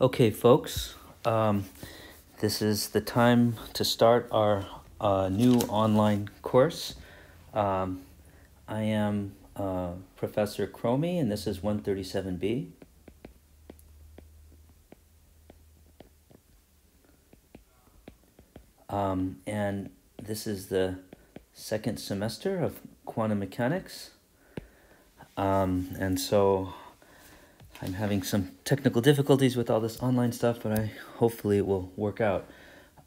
Okay, folks, um, this is the time to start our uh, new online course. Um, I am uh, Professor Crommie, and this is 137B. Um, and this is the second semester of quantum mechanics. Um, and so I'm having some technical difficulties with all this online stuff, but I hopefully it will work out.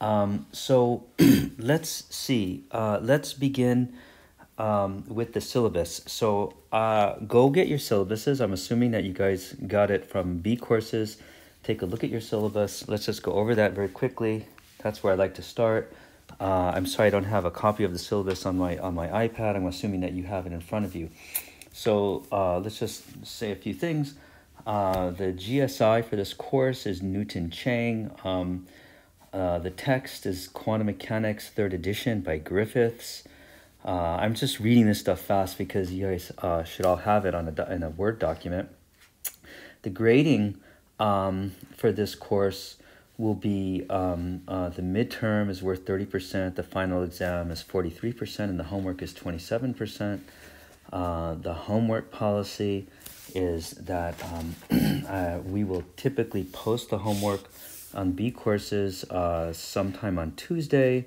Um, so let's see. Uh, let's begin um, with the syllabus. So uh, go get your syllabuses. I'm assuming that you guys got it from bCourses. Take a look at your syllabus. Let's just go over that very quickly. That's where I like to start. Uh, I'm sorry I don't have a copy of the syllabus on my on my iPad. I'm assuming that you have it in front of you. So uh, let's just say a few things. Uh, the GSI for this course is Newton Chang. Um, uh, the text is Quantum Mechanics, third edition by Griffiths. Uh, I'm just reading this stuff fast because you guys uh, should all have it on a, in a Word document. The grading um, for this course will be um, uh, the midterm is worth 30%, the final exam is 43%, and the homework is 27%. Uh, the homework policy is that um, uh, we will typically post the homework on bCourses uh, sometime on Tuesday,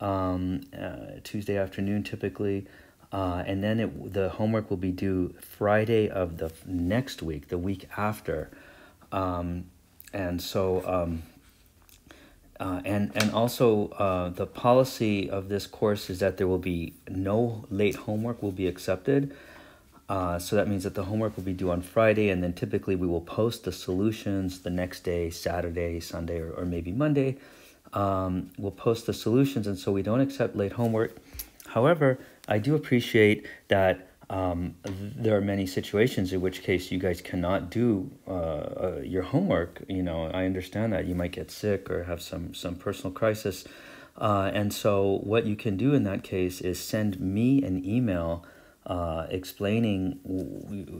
um, uh, Tuesday afternoon typically. Uh, and then it, the homework will be due Friday of the next week, the week after. Um, and so um, uh, and and also uh, the policy of this course is that there will be no late homework will be accepted. Uh, so that means that the homework will be due on Friday, and then typically we will post the solutions the next day, Saturday, Sunday, or, or maybe Monday. Um, we'll post the solutions, and so we don't accept late homework. However, I do appreciate that um, there are many situations in which case you guys cannot do uh, uh, your homework. You know, I understand that you might get sick or have some some personal crisis, uh, and so what you can do in that case is send me an email. Uh, explaining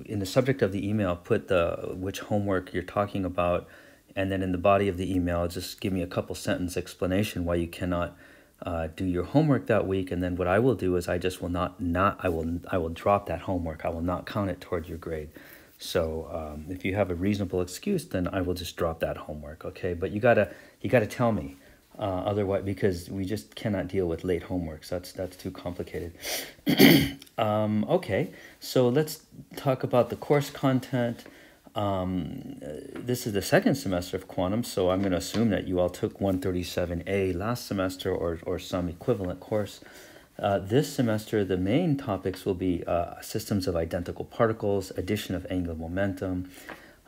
in the subject of the email, put the which homework you're talking about, and then in the body of the email, just give me a couple sentence explanation why you cannot uh, do your homework that week. And then what i will do is i just will not not i will i will drop that homework. I will not count it toward your grade. So um, if you have a reasonable excuse then i will just drop that homework okay? But you gotta you gotta tell me uh, otherwise because we just cannot deal with late homeworks that's that's too complicated. Um, okay. So let's talk about the course content. Um, this is the second semester of quantum, so I'm going to assume that you all took 137A last semester or, or some equivalent course. Uh, this semester, the main topics will be uh, systems of identical particles, addition of angular momentum,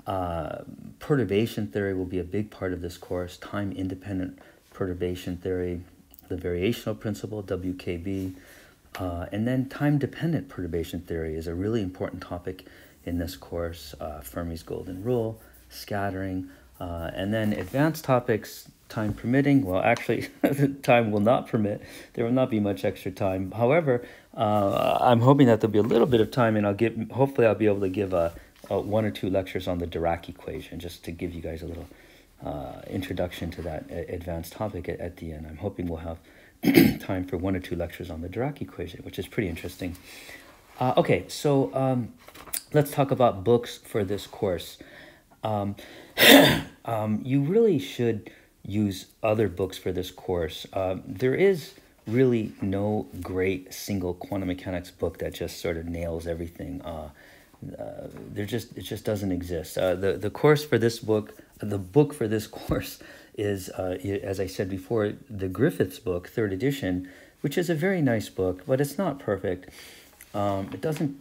uh, perturbation theory will be a big part of this course, time independent perturbation theory, the variational principle, WKB, uh, and then time dependent perturbation theory is a really important topic in this course uh, Fermi's Golden Rule, scattering, uh, and then advanced topics, time permitting. Well, actually, time will not permit. There will not be much extra time. However, uh, I'm hoping that there'll be a little bit of time, and I'll give. Hopefully, I'll be able to give a, a one or two lectures on the Dirac equation, just to give you guys a little uh, introduction to that advanced topic at, at the end. I'm hoping we'll have time for one or two lectures on the Dirac equation, which is pretty interesting. Uh, okay, so um, let's talk about books for this course. Um, um, you really should use other books for this course. Uh, there is really no great single quantum mechanics book that just sort of nails everything. Uh, uh, there just it just doesn't exist. Uh, the the course for this book, the book for this course is, uh, as I said before, the Griffiths book, third edition, which is a very nice book, but it's not perfect. Um, it doesn't,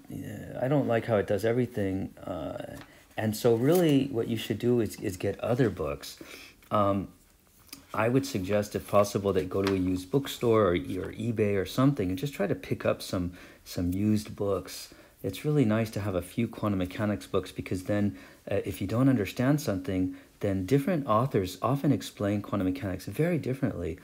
I don't like how it does everything. Uh, and so, really, what you should do is, is get other books. Um, I would suggest, if possible, that go to a used bookstore or, or eBay or something and just try to pick up some, some used books. It's really nice to have a few quantum mechanics books because then, uh, if you don't understand something, then different authors often explain quantum mechanics very differently.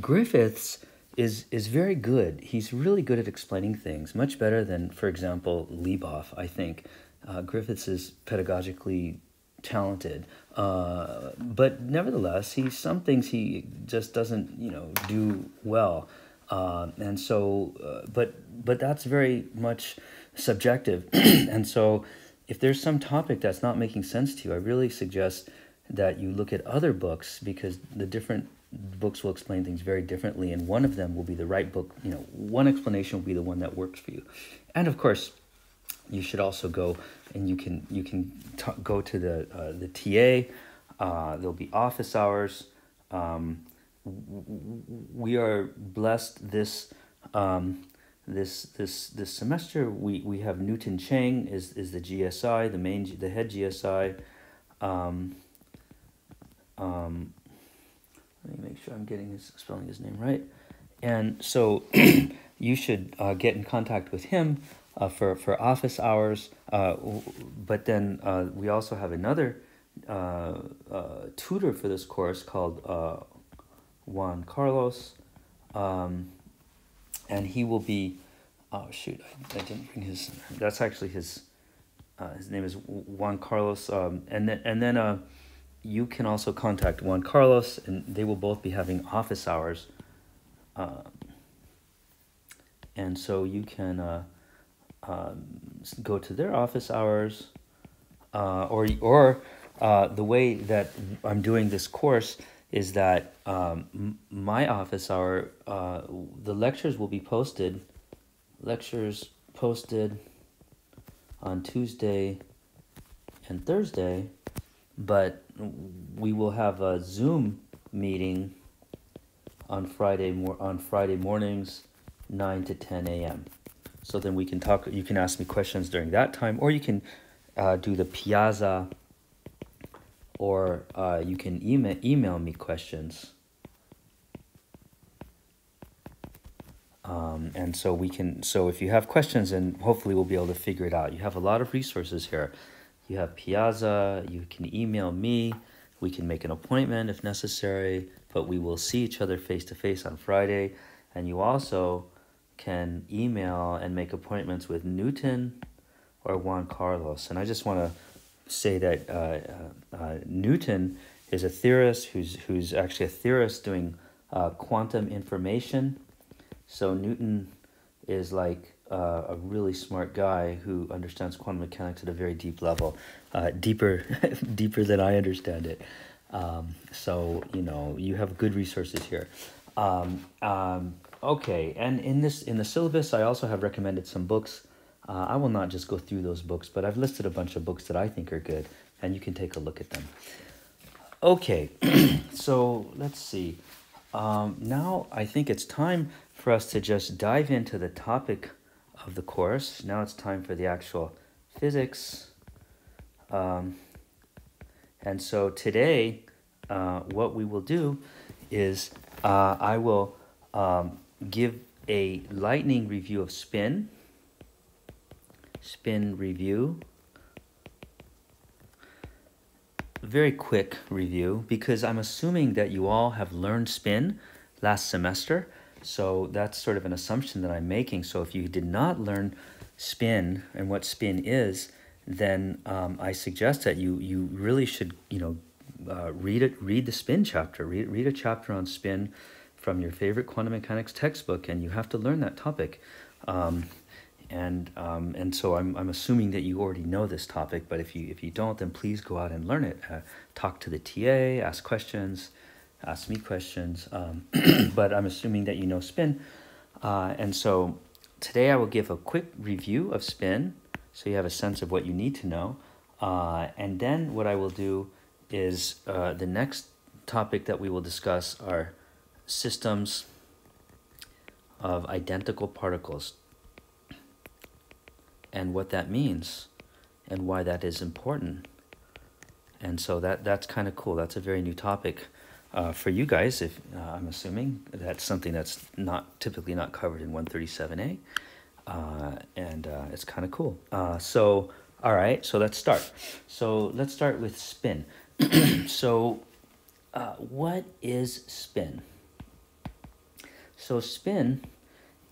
Griffiths is is very good. He's really good at explaining things, much better than, for example, Liboff. I think uh, Griffiths is pedagogically talented. Uh, but nevertheless, he some things he just doesn't you know do well, uh, and so uh, but but that's very much subjective, and so if there's some topic that's not making sense to you, I really suggest that you look at other books because the different books will explain things very differently, and one of them will be the right book. You know, one explanation will be the one that works for you, and of course, you should also go and you can you can t- go to the uh, the TA. Uh, there'll be office hours. Um, we are blessed this um, this this this semester. We we have Newton Chang is is the GSI, the main the head GSI. Um, um, let me make sure I'm getting his spelling his name right. And so you should uh, get in contact with him uh, for, for office hours. Uh, but then uh, we also have another uh, uh, tutor for this course called uh, Juan Carlos. Um, and he will be, oh shoot, I, I didn't bring his, that's actually his, uh, his name is Juan Carlos. Um, and then, and then you can also contact Juan Carlos, and they will both be having office hours. Uh, and so you can uh, um, go to their office hours, uh, or or uh, the way that I'm doing this course is that um, my office hour, uh, the lectures will be posted, lectures posted on Tuesday and Thursday but we will have a Zoom meeting on Friday mor- on Friday mornings, nine to ten a.m. So then we can talk. You can ask me questions during that time, or you can uh, do the Piazza, or uh, you can email email me questions. Um, and so we can. So if you have questions, and hopefully we'll be able to figure it out. You have a lot of resources here. You have Piazza. You can email me. We can make an appointment if necessary, but we will see each other face to face on Friday. And you also can email and make appointments with Newton or Juan Carlos. And I just want to say that uh, uh, uh, Newton is a theorist who's, who's actually a theorist doing uh, quantum information. So Newton is like uh, a really smart guy who understands quantum mechanics at a very deep level, uh, deeper, deeper than I understand it. Um, so you know you have good resources here. Um, um, okay, and in this in the syllabus, I also have recommended some books. Uh, I will not just go through those books, but I've listed a bunch of books that I think are good, and you can take a look at them. Okay, so let's see. Um, now I think it's time for us to just dive into the topic of the course. Now it's time for the actual physics. Um, and so today, uh, what we will do is uh, I will um, give a lightning review of spin, spin review, very quick review because I'm assuming that you all have learned spin last semester. So that's sort of an assumption that I'm making. So if you did not learn spin and what spin is, then um, I suggest that you you really should you know uh, read it read the spin chapter read read a chapter on spin from your favorite quantum mechanics textbook, and you have to learn that topic. Um, and um, and so I'm, I'm assuming that you already know this topic, but if you if you don't, then please go out and learn it. Uh, talk to the TA, ask questions, ask me questions. Um, but I'm assuming that you know spin. Uh, and so today I will give a quick review of spin so you have a sense of what you need to know. Uh, and then what I will do is uh, the next topic that we will discuss are systems of identical particles and what that means and why that is important. And so that that's kind of cool. That's a very new topic uh, for you guys, if uh, I'm assuming that's something that's not typically not covered in 137A, uh, and uh, it's kind of cool. Uh, so, all right, so let's start. So let's start with spin. so, uh, what is spin? So spin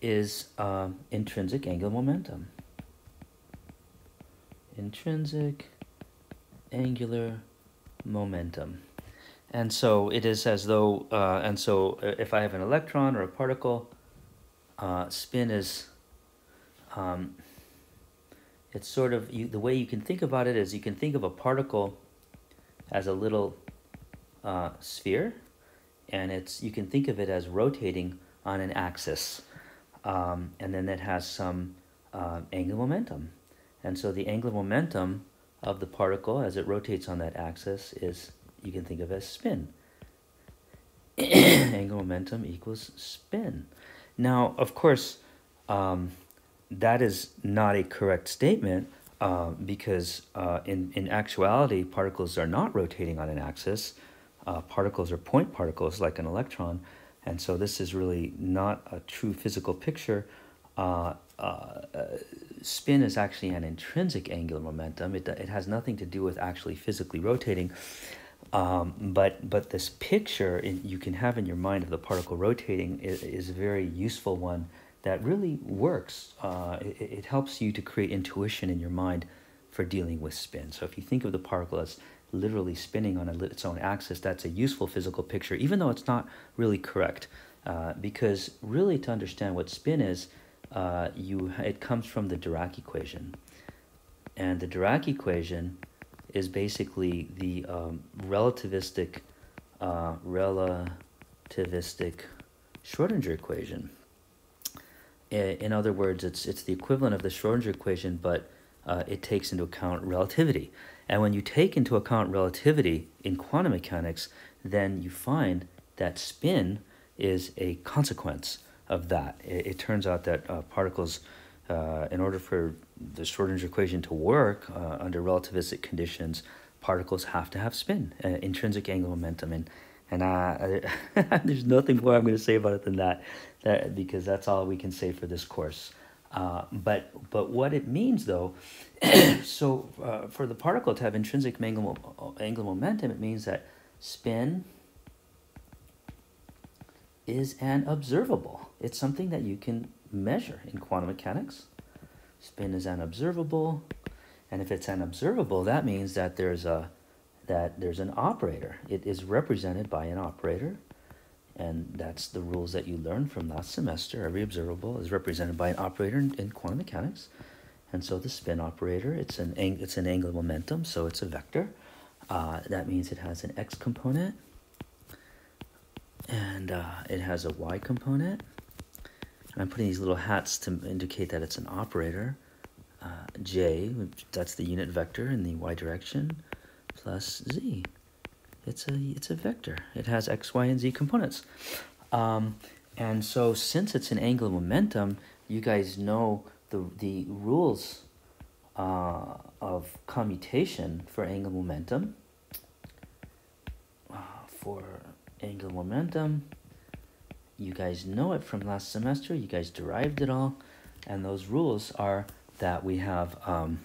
is intrinsic angular momentum. Intrinsic angular momentum. And so it is as though, uh, and so uh, if I have an electron or a particle, uh, spin is, um, it's sort of, you, the way you can think about it is you can think of a particle as a little uh, sphere, and it's you can think of it as rotating on an axis, um, and then it has some uh, angular momentum. And so the angular momentum of the particle as it rotates on that axis is you can think of as spin. angular momentum equals spin. Now, of course, um, that is not a correct statement uh, because uh, in, in actuality, particles are not rotating on an axis. Uh, particles are point particles like an electron. And so this is really not a true physical picture. Uh, uh, spin is actually an intrinsic angular momentum. It, it has nothing to do with actually physically rotating. Um, but but this picture in, you can have in your mind of the particle rotating is, is a very useful one that really works. Uh, it, it helps you to create intuition in your mind for dealing with spin. So if you think of the particle as literally spinning on a, its own axis, that's a useful physical picture, even though it's not really correct. Uh, because really to understand what spin is, uh, you it comes from the Dirac equation. And the Dirac equation is basically the um, relativistic uh, relativistic Schrodinger equation. In other words, it's it's the equivalent of the Schrodinger equation, but uh, it takes into account relativity. And when you take into account relativity in quantum mechanics, then you find that spin is a consequence of that. It, it turns out that uh, particles, uh, in order for the Schrodinger equation to work uh, under relativistic conditions, particles have to have spin, uh, intrinsic angular momentum, and and uh, there's nothing more I'm going to say about it than that, that because that's all we can say for this course. Uh, but but what it means though, so uh, for the particle to have intrinsic angular, angular momentum, it means that spin is an observable. It's something that you can measure in quantum mechanics. Spin is an observable, and if it's an observable, that means that there's a that there's an operator. It is represented by an operator, and that's the rules that you learned from last semester. Every observable is represented by an operator in, in quantum mechanics, and so the spin operator it's an it's an angular momentum, so it's a vector. Uh, that means it has an x component and uh, it has a y component. I'm putting these little hats to indicate that it's an operator. Uh, j, that's the unit vector in the y direction, plus z. It's a, it's a vector. It has x, y, and z components. Um, and so since it's an angular momentum, you guys know the, the rules uh, of commutation for angular momentum. Uh, for angular momentum. You guys know it from last semester. You guys derived it all. And those rules are that we have um,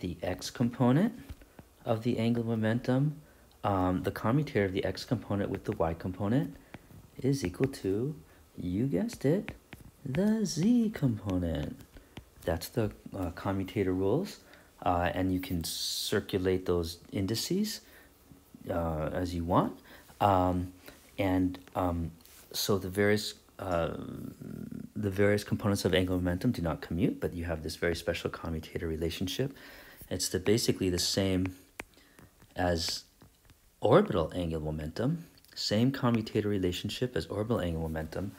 the x component of the angular momentum, um, the commutator of the x component with the y component is equal to, you guessed it, the z component. That's the uh, commutator rules. Uh, and you can circulate those indices uh, as you want. Um, and um, so the various uh, the various components of angular momentum do not commute, but you have this very special commutator relationship. It's the, basically the same as orbital angular momentum, same commutator relationship as orbital angular momentum.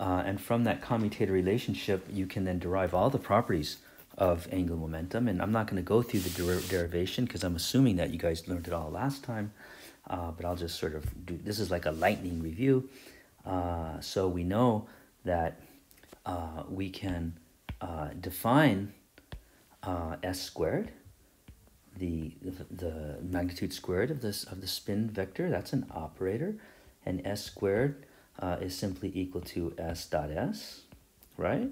Uh, and from that commutator relationship, you can then derive all the properties of angular momentum. And I'm not going to go through the der derivation because I'm assuming that you guys learned it all last time. Uh, but I'll just sort of do, this is like a lightning review. Uh, so we know that uh, we can uh, define uh, s squared, the, the magnitude squared of this of the spin vector, that's an operator, and s squared uh, is simply equal to s dot s, right?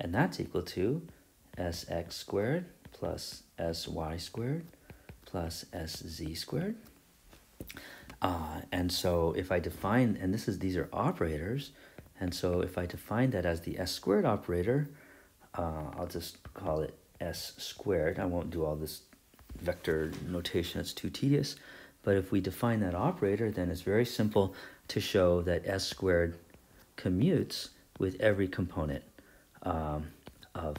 And that's equal to sx squared plus sy squared plus sz squared. Uh, and so if I define, and this is these are operators, and so if I define that as the s squared operator, uh, I'll just call it s squared. I won't do all this vector notation, it's too tedious. But if we define that operator, then it's very simple to show that s squared commutes with every component um, of,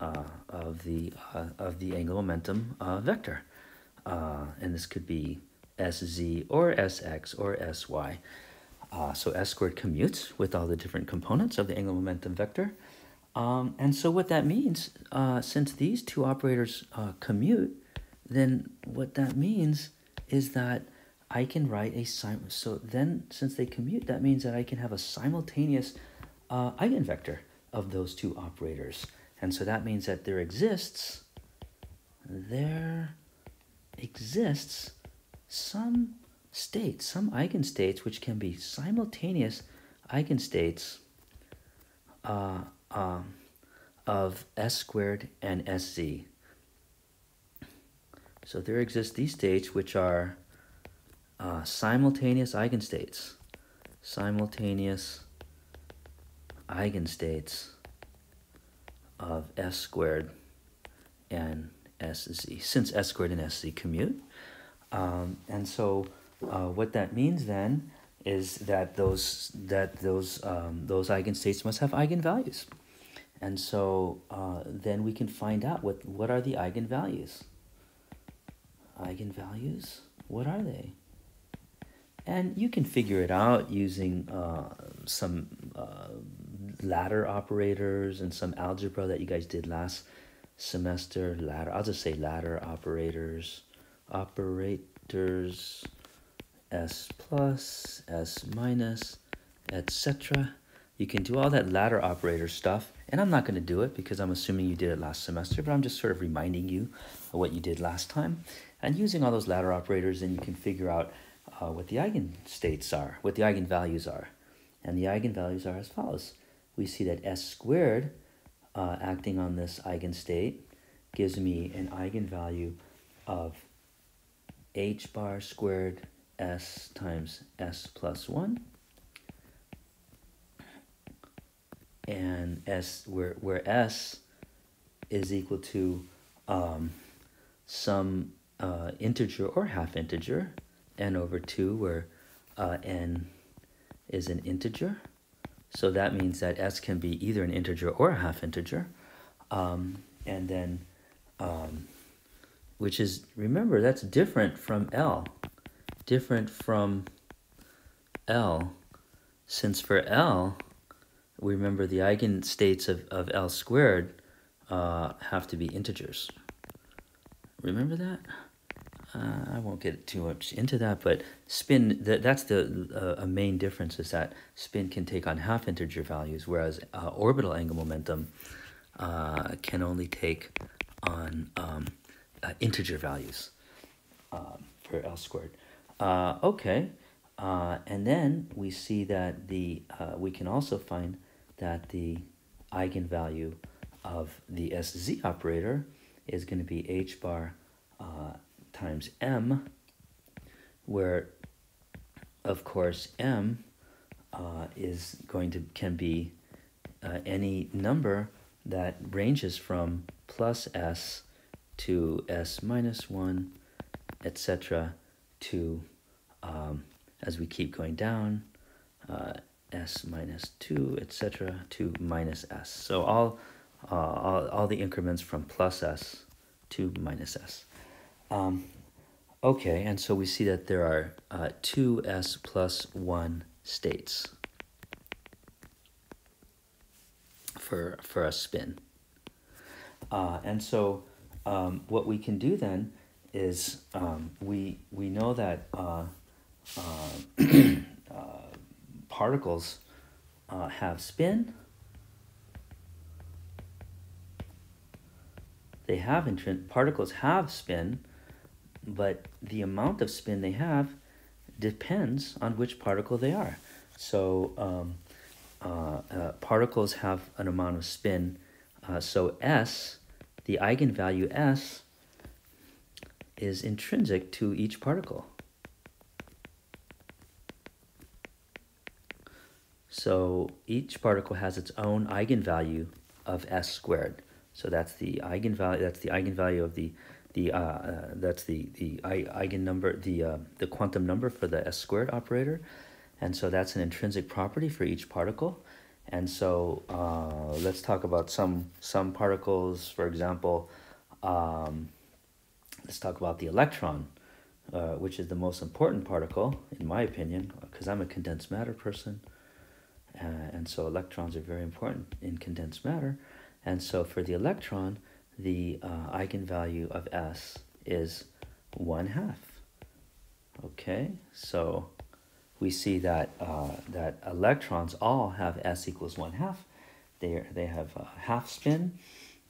uh, of, the, uh, of the angular momentum uh, vector. Uh, and this could be sz or sx or sy. Uh, so s squared commutes with all the different components of the angular momentum vector. Um, and so what that means, uh, since these two operators uh, commute, then what that means is that I can write a sim. So then, since they commute, that means that I can have a simultaneous uh, eigenvector of those two operators. And so that means that there exists, there exists some states, some eigenstates, which can be simultaneous eigenstates uh, um, of s squared and sz. So there exist these states which are uh, simultaneous eigenstates. Simultaneous eigenstates of s squared and sz, since s squared and SZ commute. Um, and so uh, what that means then is that those that those um, those eigenstates must have eigenvalues. And so uh, then we can find out what, what are the eigenvalues. Eigenvalues, what are they? And you can figure it out using uh, some uh, ladder operators and some algebra that you guys did last semester. Ladder, I'll just say ladder operators, operators, s plus, s minus, etc. You can do all that ladder operator stuff and I'm not going to do it because I'm assuming you did it last semester, but I'm just sort of reminding you of what you did last time. And using all those ladder operators, then you can figure out uh, what the eigenstates are, what the eigenvalues are. And the eigenvalues are as follows. We see that s squared uh, acting on this eigenstate gives me an eigenvalue of h bar squared s times s plus 1 and s where where s is equal to um, some uh, integer or half integer n over 2 where uh, n is an integer. So that means that s can be either an integer or a half integer. Um, and then um, which is remember that's different from l different from l since for l we remember the eigenstates of, of L squared uh, have to be integers. Remember that? Uh, I won't get too much into that, but spin, that, that's the uh, a main difference is that spin can take on half integer values, whereas uh, orbital angular momentum uh, can only take on um, uh, integer values um, for L squared. okay, and then we see that the we can also find that the eigenvalue of the SZ operator is going to be h bar uh, times m, where, of course, m uh, is going to can be uh, any number that ranges from plus s to s minus 1, etc., to, um, as we keep going down, uh, s minus 2, etc., to minus s. So all, uh, all, all the increments from plus s to minus s. Um, okay, and so we see that there are uh, two s plus 1 states for, for a spin. Uh, and so um, what we can do then is um, we, we know that uh, uh, uh particles uh, have spin. They have intrin- particles have spin, but the amount of spin they have depends on which particle they are. So um, uh, uh, particles have an amount of spin. Uh, so S, the eigenvalue S, is intrinsic to each particle. So each particle has its own eigenvalue of s squared. So that's the eigenvalue that's the eigenvalue of the the uh, uh, that's the the eigen the uh, the quantum number for the s squared operator, and so that's an intrinsic property for each particle. And so uh, let's talk about some some particles. For example, um, let's talk about the electron, uh, which is the most important particle in my opinion, because I'm a condensed matter person, uh, and so electrons are very important in condensed matter. And so for the electron, the uh, eigenvalue of S is 1 half. Okay, so we see that, uh, that electrons all have S equals 1 half. They, they have a half spin.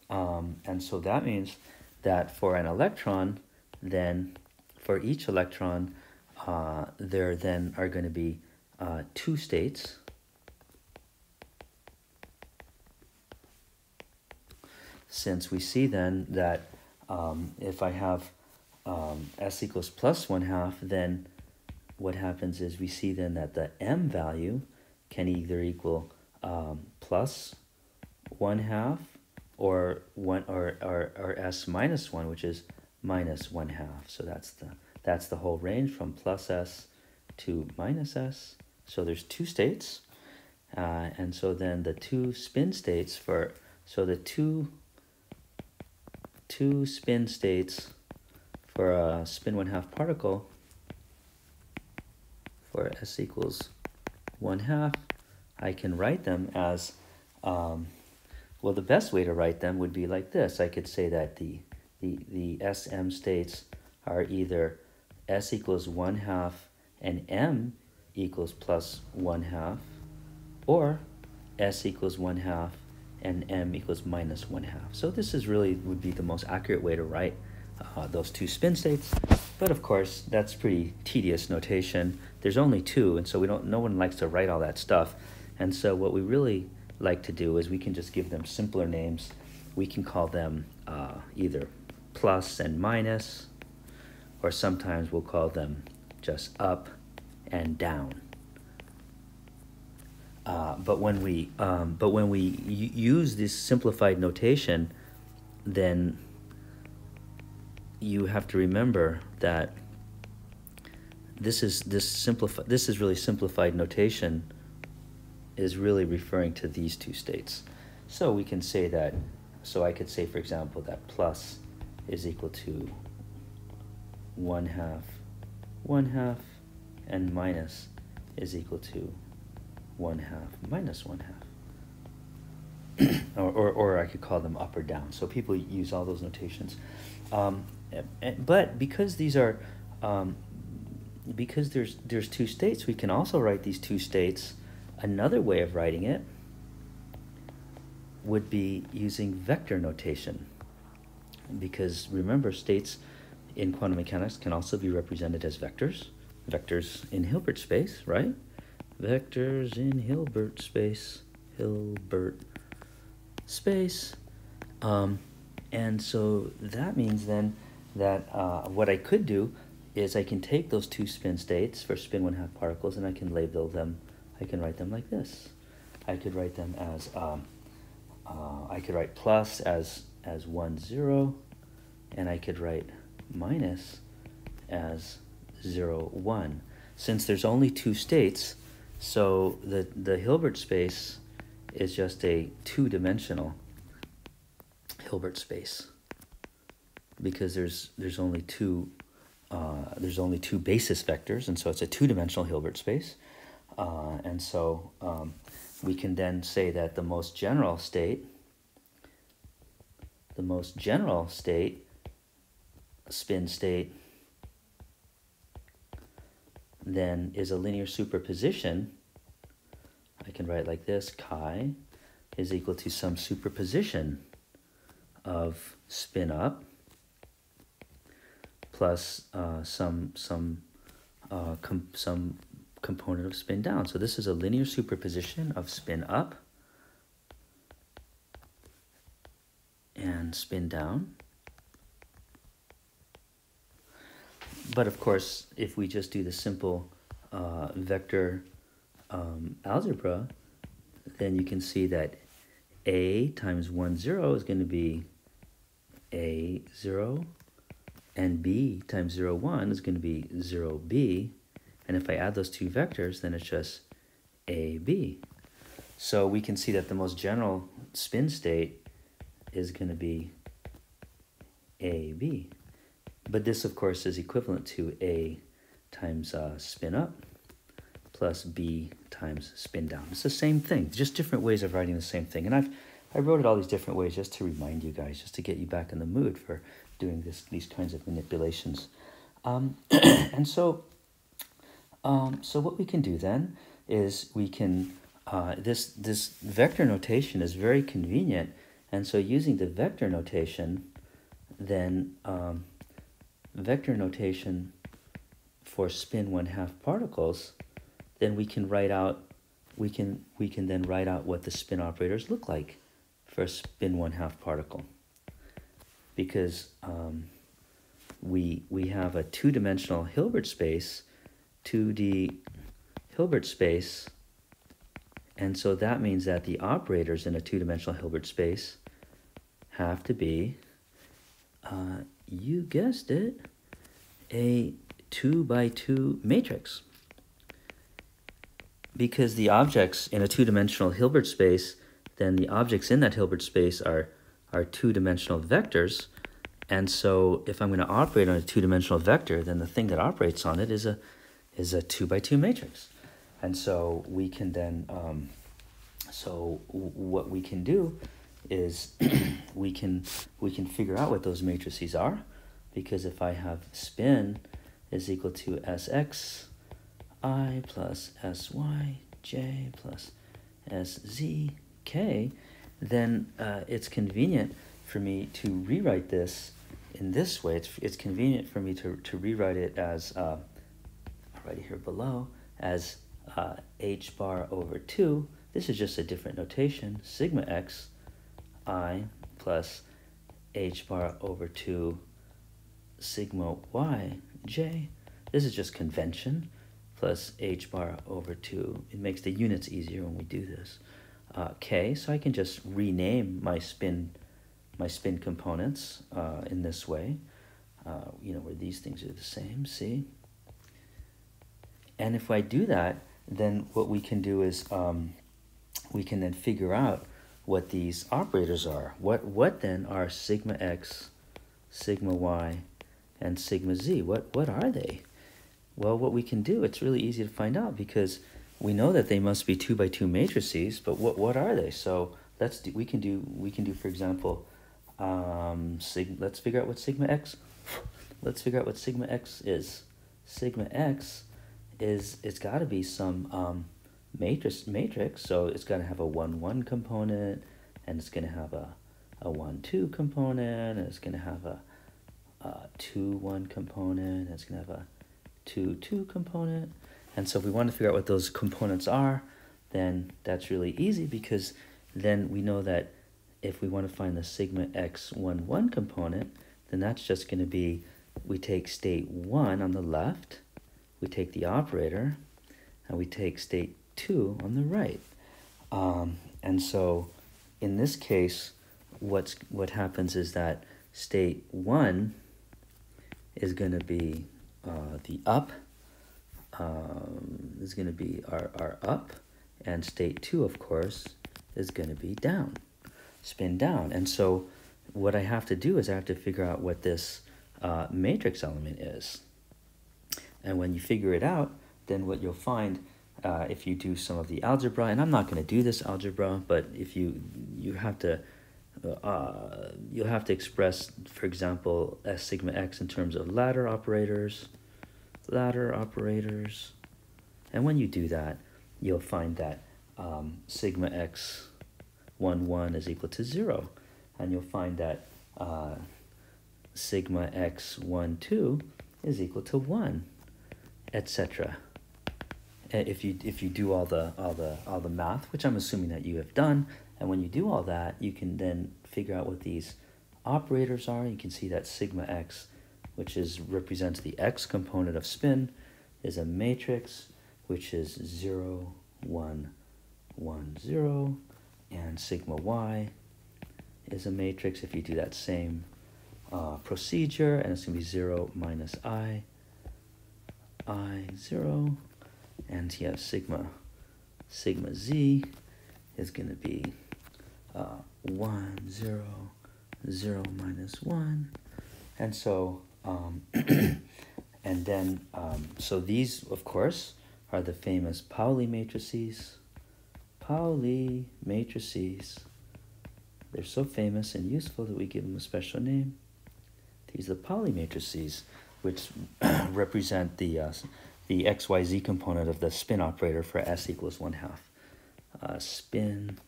Um, and so that means that for an electron, then for each electron, uh, there then are going to be uh, two states since we see then that um, if I have um, s equals plus 1 half, then what happens is we see then that the m value can either equal um, plus 1 half or, one, or, or, or s minus 1, which is minus 1 half. So that's the, that's the whole range from plus s to minus s. So there's two states. Uh, and so then the two spin states for, so the two two spin states for a spin one half particle for s equals one half, I can write them as, um, well, the best way to write them would be like this. I could say that the, the, the SM states are either s equals one half and m equals plus one half, or s equals one half and m equals minus 1 half. So this is really would be the most accurate way to write uh, those two spin states. But of course, that's pretty tedious notation. There's only two, and so we don't. no one likes to write all that stuff. And so what we really like to do is we can just give them simpler names. We can call them uh, either plus and minus, or sometimes we'll call them just up and down. Uh, but when we um, but when we use this simplified notation, then you have to remember that this is this simplified this is really simplified notation is really referring to these two states. So we can say that so I could say for example that plus is equal to one half one half and minus is equal to 1 half minus 1 half. or, or, or I could call them up or down. So people use all those notations. Um, but because these are, um, because there's, there's two states, we can also write these two states. Another way of writing it would be using vector notation. Because remember, states in quantum mechanics can also be represented as vectors. Vectors in Hilbert space, right? vectors in Hilbert space. Hilbert space. Um, and so that means then that uh, what I could do is I can take those two spin states for spin one half particles and I can label them, I can write them like this. I could write them as, um, uh, I could write plus as, as one zero and I could write minus as zero one. Since there's only two states, so the, the Hilbert space is just a two-dimensional Hilbert space because there's there's only two uh, there's only two basis vectors, and so it's a two-dimensional Hilbert space. Uh, and so um, we can then say that the most general state, the most general state, spin state, then is a linear superposition. I can write like this, chi is equal to some superposition of spin up plus uh, some some uh, com some component of spin down. So this is a linear superposition of spin up and spin down. but of course, if we just do the simple uh, vector um, algebra, then you can see that a times 1, 0 is going to be a 0 and b times 0, 1 is going to be 0b. And if I add those two vectors, then it's just ab. So we can see that the most general spin state is going to be AB. But this, of course, is equivalent to A times uh, spin up plus B times spin down. It's the same thing, just different ways of writing the same thing. And I've I wrote it all these different ways just to remind you guys, just to get you back in the mood for doing this these kinds of manipulations. Um, and so, um, so what we can do then is we can uh, this this vector notation is very convenient, and so using the vector notation, then um, vector notation for spin one half particles, then we can write out we can we can then write out what the spin operators look like for a spin one half particle because um, we we have a two dimensional Hilbert space, two D Hilbert space, and so that means that the operators in a two dimensional Hilbert space have to be, uh, you guessed it, a two by two matrix. Because the objects in a two dimensional Hilbert space, then the objects in that Hilbert space are, are two dimensional vectors. And so if I'm going to operate on a two dimensional vector, then the thing that operates on it is a, is a two by two matrix. And so we can then, um, so what we can do is we can we can figure out what those matrices are because if I have spin is equal to sx i plus sy j plus sz k, then uh, it's convenient for me to rewrite this in this way. It's, it's convenient for me to, to rewrite it as, uh, right here below, as uh, h bar over 2. This is just a different notation, sigma x i plus h bar over 2 sigma y j. This is just convention plus h bar over 2. It makes the units easier when we do this. Uh, k, so I can just rename my spin my spin components uh, in this way, uh, you know, where these things are the same, see? And if I do that, then what we can do is um, we can then figure out what these operators are. What, what then are sigma x, sigma y, and sigma z? What, what are they? Well, what we can do, it's really easy to find out because we know that they must be two by two matrices, but what, what are they? So let's do, we can do, we can do, for example, um, sig, let's figure out what sigma x, let's figure out what sigma x is. Sigma x is, it's gotta be some, um, matrix matrix so it's going to have a 1 1 component and it's going to have a, a 1 2 component and it's going to have a, a 2 1 component and it's going to have a 2 2 component and so if we want to figure out what those components are then that's really easy because then we know that if we want to find the sigma x 1 1 component then that's just going to be we take state 1 on the left we take the operator and we take state 2 on the right. Um, and so in this case, what's, what happens is that state 1 is going to be uh, the up, um, is going to be our, our up, and state 2, of course, is going to be down, spin down. And so what I have to do is I have to figure out what this uh, matrix element is. And when you figure it out, then what you'll find uh, if you do some of the algebra, and I'm not going to do this algebra, but if you you have to uh, you'll have to express, for example, s sigma x in terms of ladder operators, ladder operators, and when you do that, you'll find that um, sigma x 1 1 is equal to 0, and you'll find that uh, sigma x 1 2 is equal to 1, etc if you if you do all the all the all the math, which I'm assuming that you have done, and when you do all that, you can then figure out what these operators are. You can see that sigma x, which is represents the x component of spin, is a matrix which is 0, 1, 1, 0, and sigma y is a matrix. If you do that same uh, procedure, and it's going to be 0 minus i, i 0, and yeah, sigma, sigma z is going to be uh, 1, 0, 0 minus 1, and so, um, and then, um, so these, of course, are the famous Pauli matrices, Pauli matrices. They're so famous and useful that we give them a special name. These are the Pauli matrices, which represent the, uh, the XYZ component of the spin operator for S equals 1 half. Uh, spin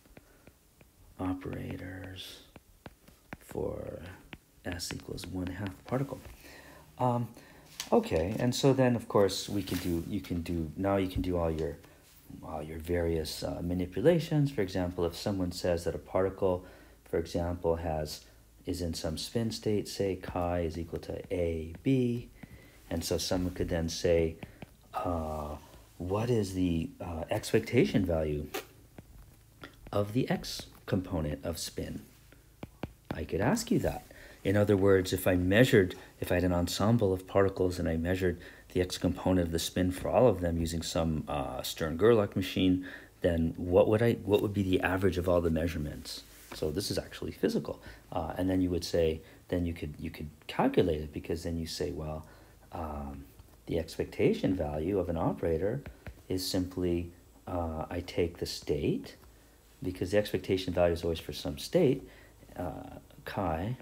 operators for S equals 1 half particle. Um, okay, and so then of course we can do, you can do, now you can do all your, all your various uh, manipulations. For example, if someone says that a particle, for example, has is in some spin state, say chi is equal to a b, and so someone could then say, uh, what is the uh, expectation value of the x component of spin? I could ask you that. In other words, if I measured, if I had an ensemble of particles and I measured the x component of the spin for all of them using some uh, Stern-Gerlach machine, then what would I? What would be the average of all the measurements? So this is actually physical. Uh, and then you would say, then you could you could calculate it because then you say, well, um, the expectation value of an operator is simply uh, I take the state because the expectation value is always for some state, uh, chi,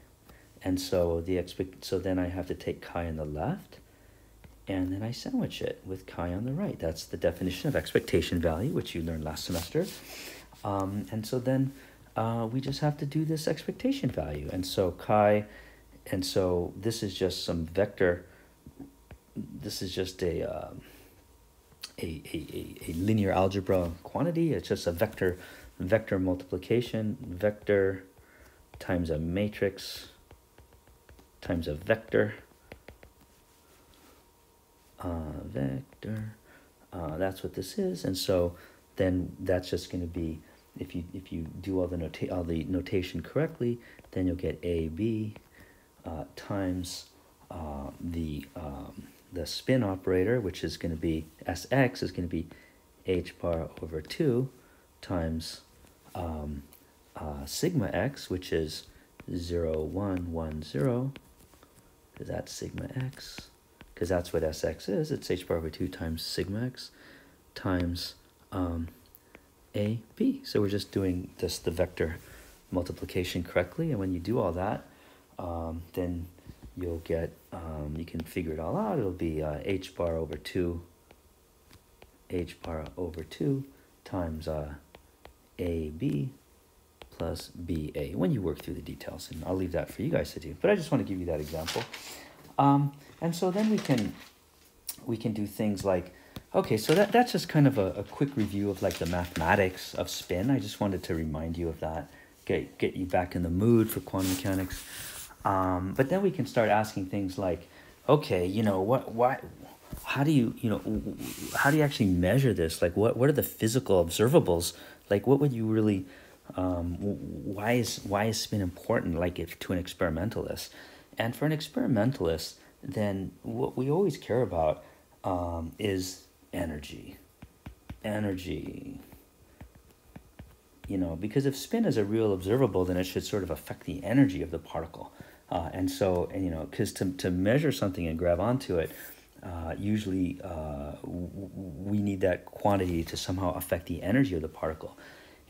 and so the expect so then I have to take chi on the left, and then I sandwich it with chi on the right. That's the definition of expectation value, which you learned last semester. Um, and so then uh, we just have to do this expectation value. And so chi, and so this is just some vector, this is just a, uh, a, a, a, linear algebra quantity. It's just a vector, vector multiplication, vector times a matrix times a vector, uh, vector, uh, that's what this is. And so then that's just going to be if you if you do all the nota- all the notation correctly, then you'll get a b uh, times uh, the um, the spin operator, which is going to be sx is going to be h bar over two times um, uh, sigma x, which is zero one one zero, because that's sigma x, because that's what sx is. It's h bar over two times sigma x times um, a, B. So we're just doing this, the vector multiplication correctly. And when you do all that, um, then you'll get, um, you can figure it all out. It'll be uh, h bar over 2, h bar over 2 times uh, AB plus BA when you work through the details. And I'll leave that for you guys to do. But I just want to give you that example. Um, and so then we can, we can do things like Okay, so that, that's just kind of a, a quick review of like the mathematics of spin. I just wanted to remind you of that, get, get you back in the mood for quantum mechanics. Um, but then we can start asking things like, okay, you know, what, why, how do you, you know, how do you actually measure this? Like, what, what are the physical observables? Like, what would you really, um, why is, why is spin important, like if to an experimentalist? And for an experimentalist, then what we always care about um, is energy. Energy. You know, because if spin is a real observable, then it should sort of affect the energy of the particle. Uh, and so, and you know, because to, to measure something and grab onto it, uh, usually uh, we need that quantity to somehow affect the energy of the particle.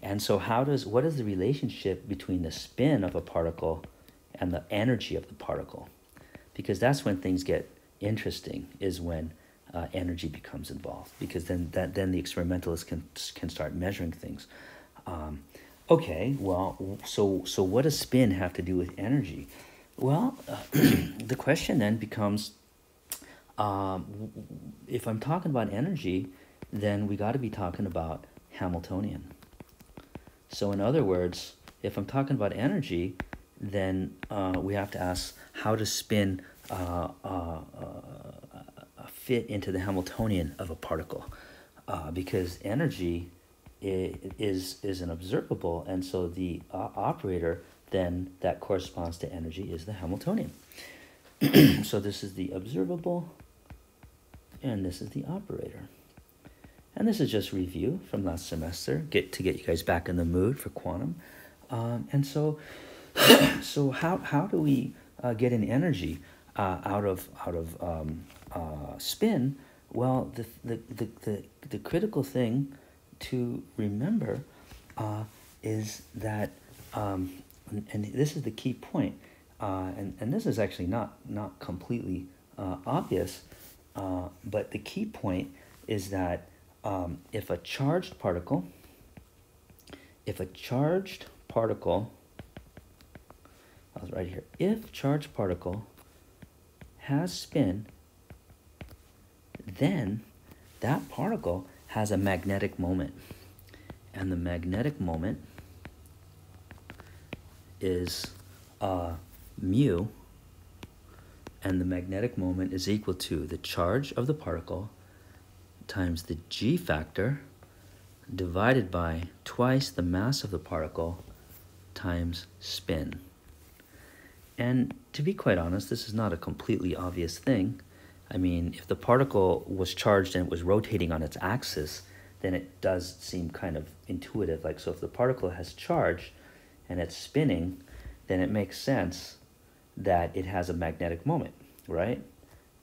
And so, how does what is the relationship between the spin of a particle and the energy of the particle? Because that's when things get interesting. Is when uh, energy becomes involved because then that then the experimentalist can can start measuring things. Um, okay, well, so so what does spin have to do with energy? Well, uh, the question then becomes, um, if I'm talking about energy, then we got to be talking about Hamiltonian. So in other words, if I'm talking about energy, then uh, we have to ask how does spin uh, uh, uh fit into the Hamiltonian of a particle uh, because energy is, is an observable, and so the uh, operator then that corresponds to energy is the Hamiltonian. so this is the observable, and this is the operator. And this is just review from last semester, get to get you guys back in the mood for quantum. Um, and so, so how, how do we uh, get an energy uh, out of out of um, uh, spin? Well, the, the, the, the, the critical thing to remember uh, is that, um, and, and, this is the key point, uh, and, and this is actually not, not completely uh, obvious, but the key point is that um, if a charged particle, if a charged particle, I was right here, if charged particle has spin, then that particle has a magnetic moment. And the magnetic moment is uh, mu, and the magnetic moment is equal to the charge of the particle times the g factor divided by twice the mass of the particle times spin. And to be quite honest, this is not a completely obvious thing. I mean, if the particle was charged and it was rotating on its axis, then it does seem kind of intuitive. Like, so if the particle has charge and it's spinning, then it makes sense that it has a magnetic moment, right?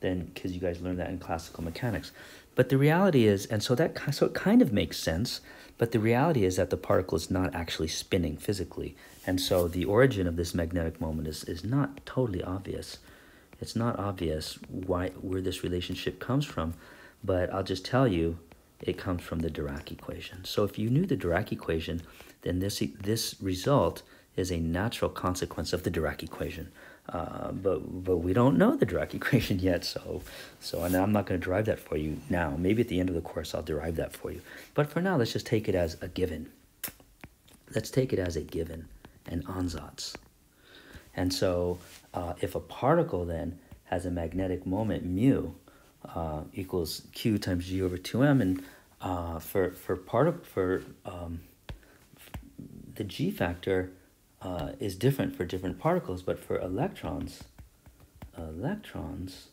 Then, because you guys learned that in classical mechanics. But the reality is, and so that so it kind of makes sense, but the reality is that the particle is not actually spinning physically. And so the origin of this magnetic moment is, is not totally obvious. It's not obvious why where this relationship comes from, but I'll just tell you it comes from the Dirac equation. So if you knew the Dirac equation, then this this result is a natural consequence of the Dirac equation. Uh, but but we don't know the Dirac equation yet, so so and I'm not going to derive that for you now. Maybe at the end of the course I'll derive that for you. But for now, let's just take it as a given. Let's take it as a given, an ansatz. And so, uh, if a particle then has a magnetic moment mu uh, equals q times g over two m, and uh, for for part for um, the g factor uh, is different for different particles, but for electrons, electrons,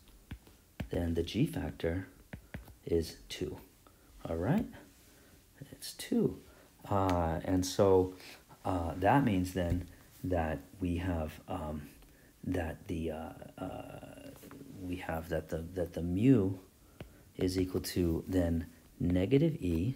then the G factor is 2. All right? It's 2. Uh, and so uh, that means then that we have um, that the uh, uh we have that the that the mu is equal to then negative e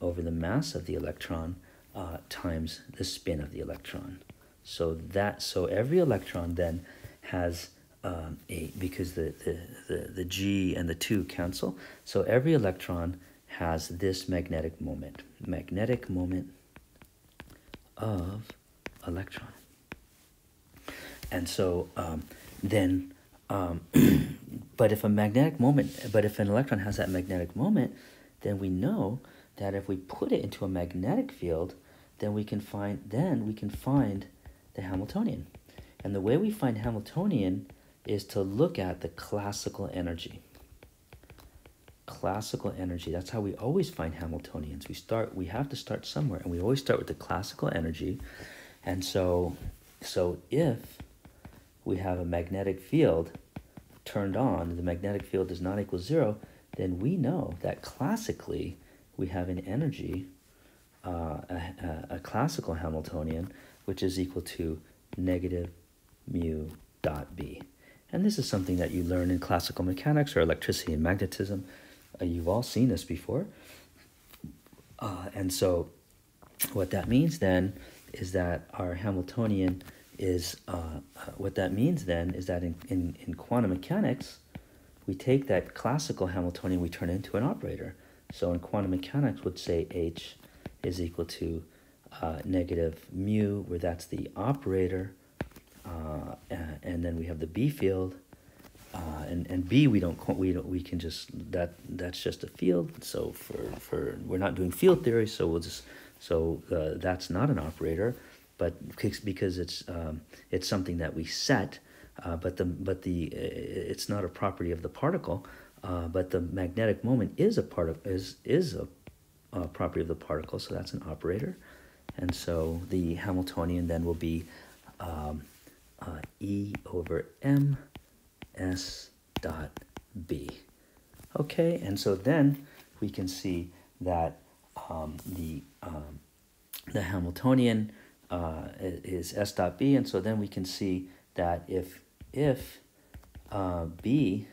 over the mass of the electron uh, times the spin of the electron. So that so every electron then has um, a because the, the, the, the G and the 2 cancel. So every electron has this magnetic moment. Magnetic moment of electron. And so um, then, um, but if a magnetic moment, but if an electron has that magnetic moment, then we know that if we put it into a magnetic field, then we can find then we can find the Hamiltonian. And the way we find Hamiltonian is to look at the classical energy. Classical energy, that's how we always find Hamiltonians. We start we have to start somewhere and we always start with the classical energy. And so so if we have a magnetic field turned on, the magnetic field does not equal zero, then we know that classically we have an energy uh, a, a, classical Hamiltonian, which is equal to negative mu dot b. And this is something that you learn in classical mechanics or electricity and magnetism. Uh, you've all seen this before. Uh, and so what that means then is that our Hamiltonian is, uh, uh what that means then is that in, in, in quantum mechanics, we take that classical Hamiltonian, we turn it into an operator. So in quantum mechanics, would say H is equal to uh, negative mu, where that's the operator, uh, and then we have the B field, uh, and and B we don't we don't we can just that that's just a field. So for for we're not doing field theory, so we'll just so uh, that's not an operator, but because it's um, it's something that we set, uh, but the but the it's not a property of the particle. Uh, but the magnetic moment is a part of is is a uh, property of the particle, so that's an operator. And so the Hamiltonian then will be um, uh, E over M S dot B. Okay, and so then we can see that um, the um, the Hamiltonian uh, is S dot B, and so then we can see that if if uh, B,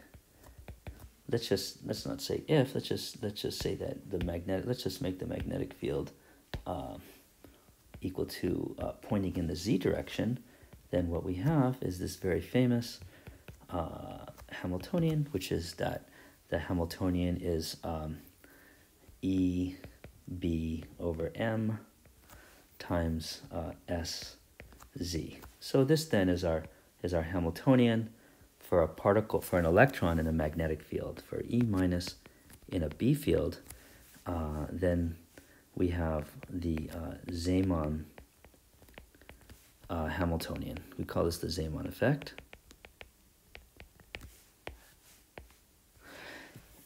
let's just let's not say if, let's just let's just say that the magnetic let's just make the magnetic field uh, equal to uh, pointing in the z direction, then what we have is this very famous uh, Hamiltonian, which is that the Hamiltonian is um, E B over M times uh, S Z. So this then is our is our Hamiltonian for a particle for an electron in a magnetic field for E minus in a B field. Uh, then we have the uh, Zeeman uh, Hamiltonian. We call this the Zeeman effect.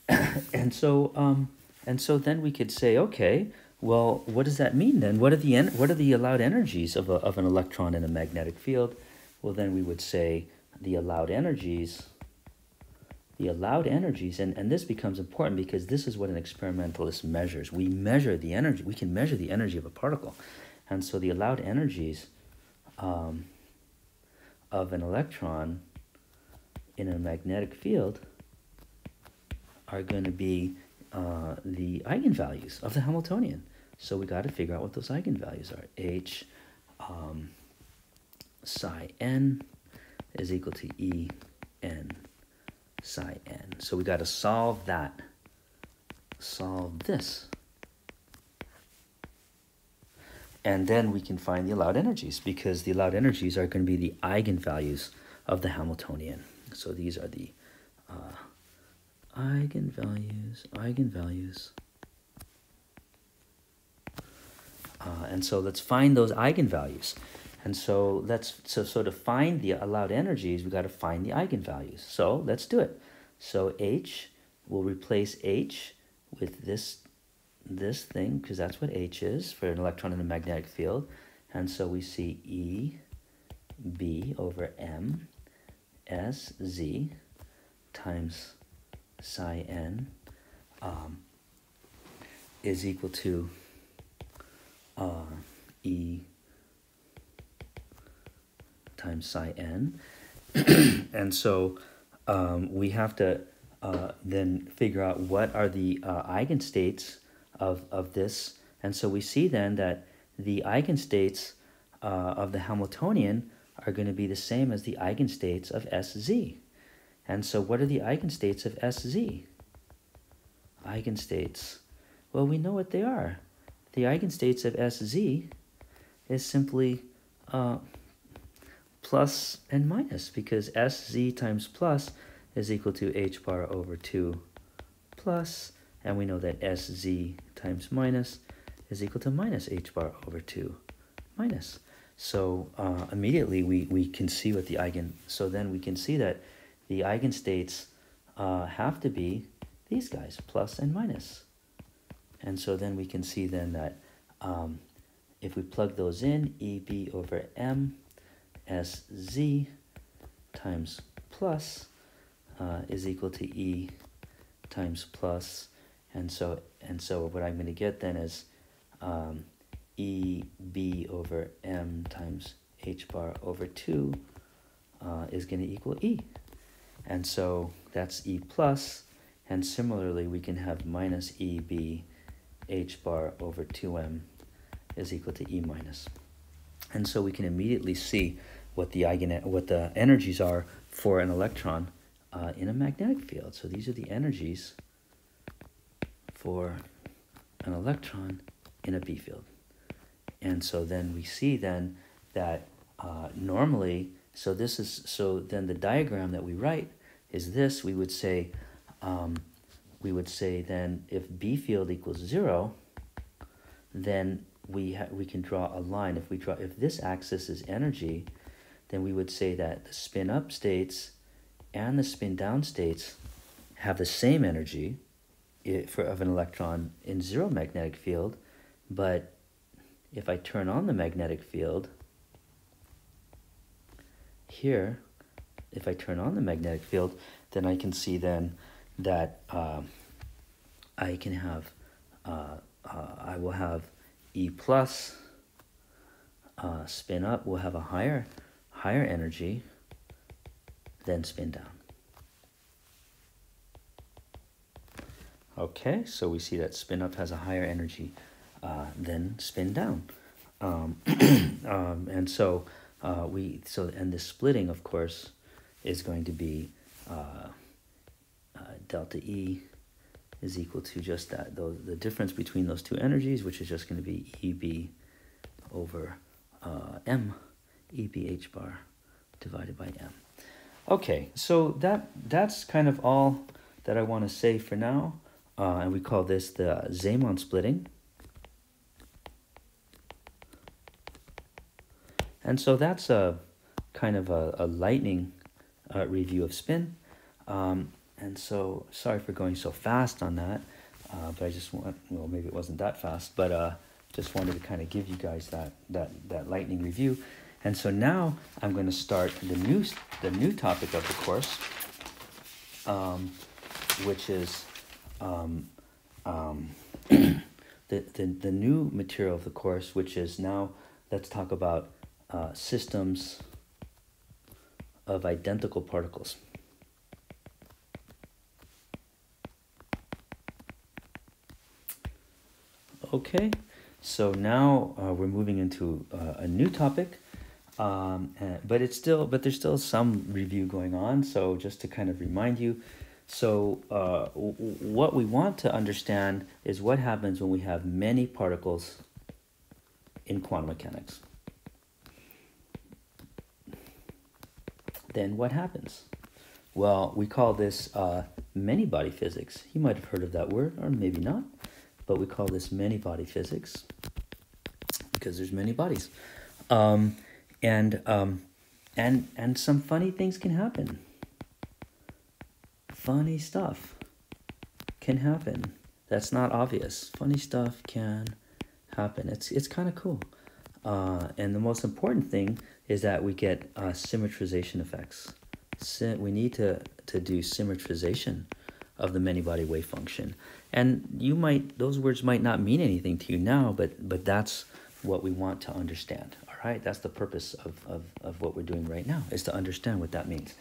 and so um, and so then we could say, okay, well, what does that mean then? What are the en- what are the allowed energies of a, of an electron in a magnetic field? Well, then we would say the allowed energies the allowed energies and, and this becomes important because this is what an experimentalist measures we measure the energy we can measure the energy of a particle and so the allowed energies um, of an electron in a magnetic field are going to be uh, the eigenvalues of the Hamiltonian. So we got to figure out what those eigenvalues are. H um, psi n is equal to E n psi n. So we got to solve that. Solve this. And then we can find the allowed energies because the allowed energies are going to be the eigenvalues of the Hamiltonian. So these are the eigenvalues, eigenvalues. Uh, and so let's find those eigenvalues. And so let's so so to find the allowed energies, we got to find the eigenvalues. So let's do it. So H will replace H with this this thing because that's what H is for an electron in a magnetic field. And so we see E B over M S Z times psi n um, is equal to uh, E times psi n. and so um, we have to uh, then figure out what are the uh, eigenstates of, of this. And so we see then that the eigenstates uh, of the Hamiltonian are going to be the same as the eigenstates of SZ. And so what are the eigenstates of SZ? Eigenstates. Well, we know what they are. The eigenstates of SZ is simply uh, plus and minus because SZ times plus is equal to h bar over 2 plus, and we know that SZ times minus is equal to minus h bar over 2 minus. So uh, immediately we, we can see what the eigen, so then we can see that the eigenstates uh, have to be these guys, plus and minus. And so then we can see then that um, if we plug those in, EB over M SZ times plus uh, is equal to E times plus, and so and so what I'm going to get then is um, E B over M times H bar over two uh, is going to equal E, and so that's E plus, and similarly we can have minus E B H bar over two M is equal to E minus. minus, and so we can immediately see what the eigen what the energies are for an electron uh, in a magnetic field. So these are the energies for an electron in a B field. And so then we see then that uh, normally, so this is, so then the diagram that we write is this, we would say, um, we would say then if B field equals zero, then we, we can draw a line. If we draw, if this axis is energy, then we would say that the spin up states and the spin down states have the same energy for, of an electron in zero magnetic field, but if I turn on the magnetic field, here, if I turn on the magnetic field, then I can see then that um, I can have, uh, uh, I will have E plus uh, spin up will have a higher, higher energy than spin down. Okay, so we see that spin up has a higher energy uh, than spin down. Um, um, and so uh, we so and the splitting of course is going to be uh, uh, delta E is equal to just that the, the difference between those two energies which is just going to be EB over uh, M EBH bar divided by M. Okay, so that that's kind of all that I want to say for now. Uh, and we call this the Zeeman splitting. And so that's a kind of a, a lightning uh, review of spin. Um, and so sorry for going so fast on that, uh, but I just want, well, maybe it wasn't that fast, but uh, just wanted to kind of give you guys that, that, that lightning review. And so now I'm going to start the new, the new topic of the course, um, which is um, um, the, the, the new material of the course, which is now, let's talk about uh, systems of identical particles. Okay, so now uh, we're moving into uh, a new topic, um, and, but it's still, but there's still some review going on. So just to kind of remind you, so uh, what we want to understand is what happens when we have many particles in quantum mechanics. Then what happens? Well, we call this uh, many body physics. You might have heard of that word, or maybe not but we call this many body physics because there's many bodies. Um, and um, and and some funny things can happen. Funny stuff can happen. That's not obvious. Funny stuff can happen. It's it's kind of cool. Uh, and the most important thing is that we get uh, symmetrization effects. we need to, to do symmetrization of the many body wave function. And you might those words might not mean anything to you now, but but that's what we want to understand. All right, that's the purpose of, of, of what we're doing right now is to understand what that means.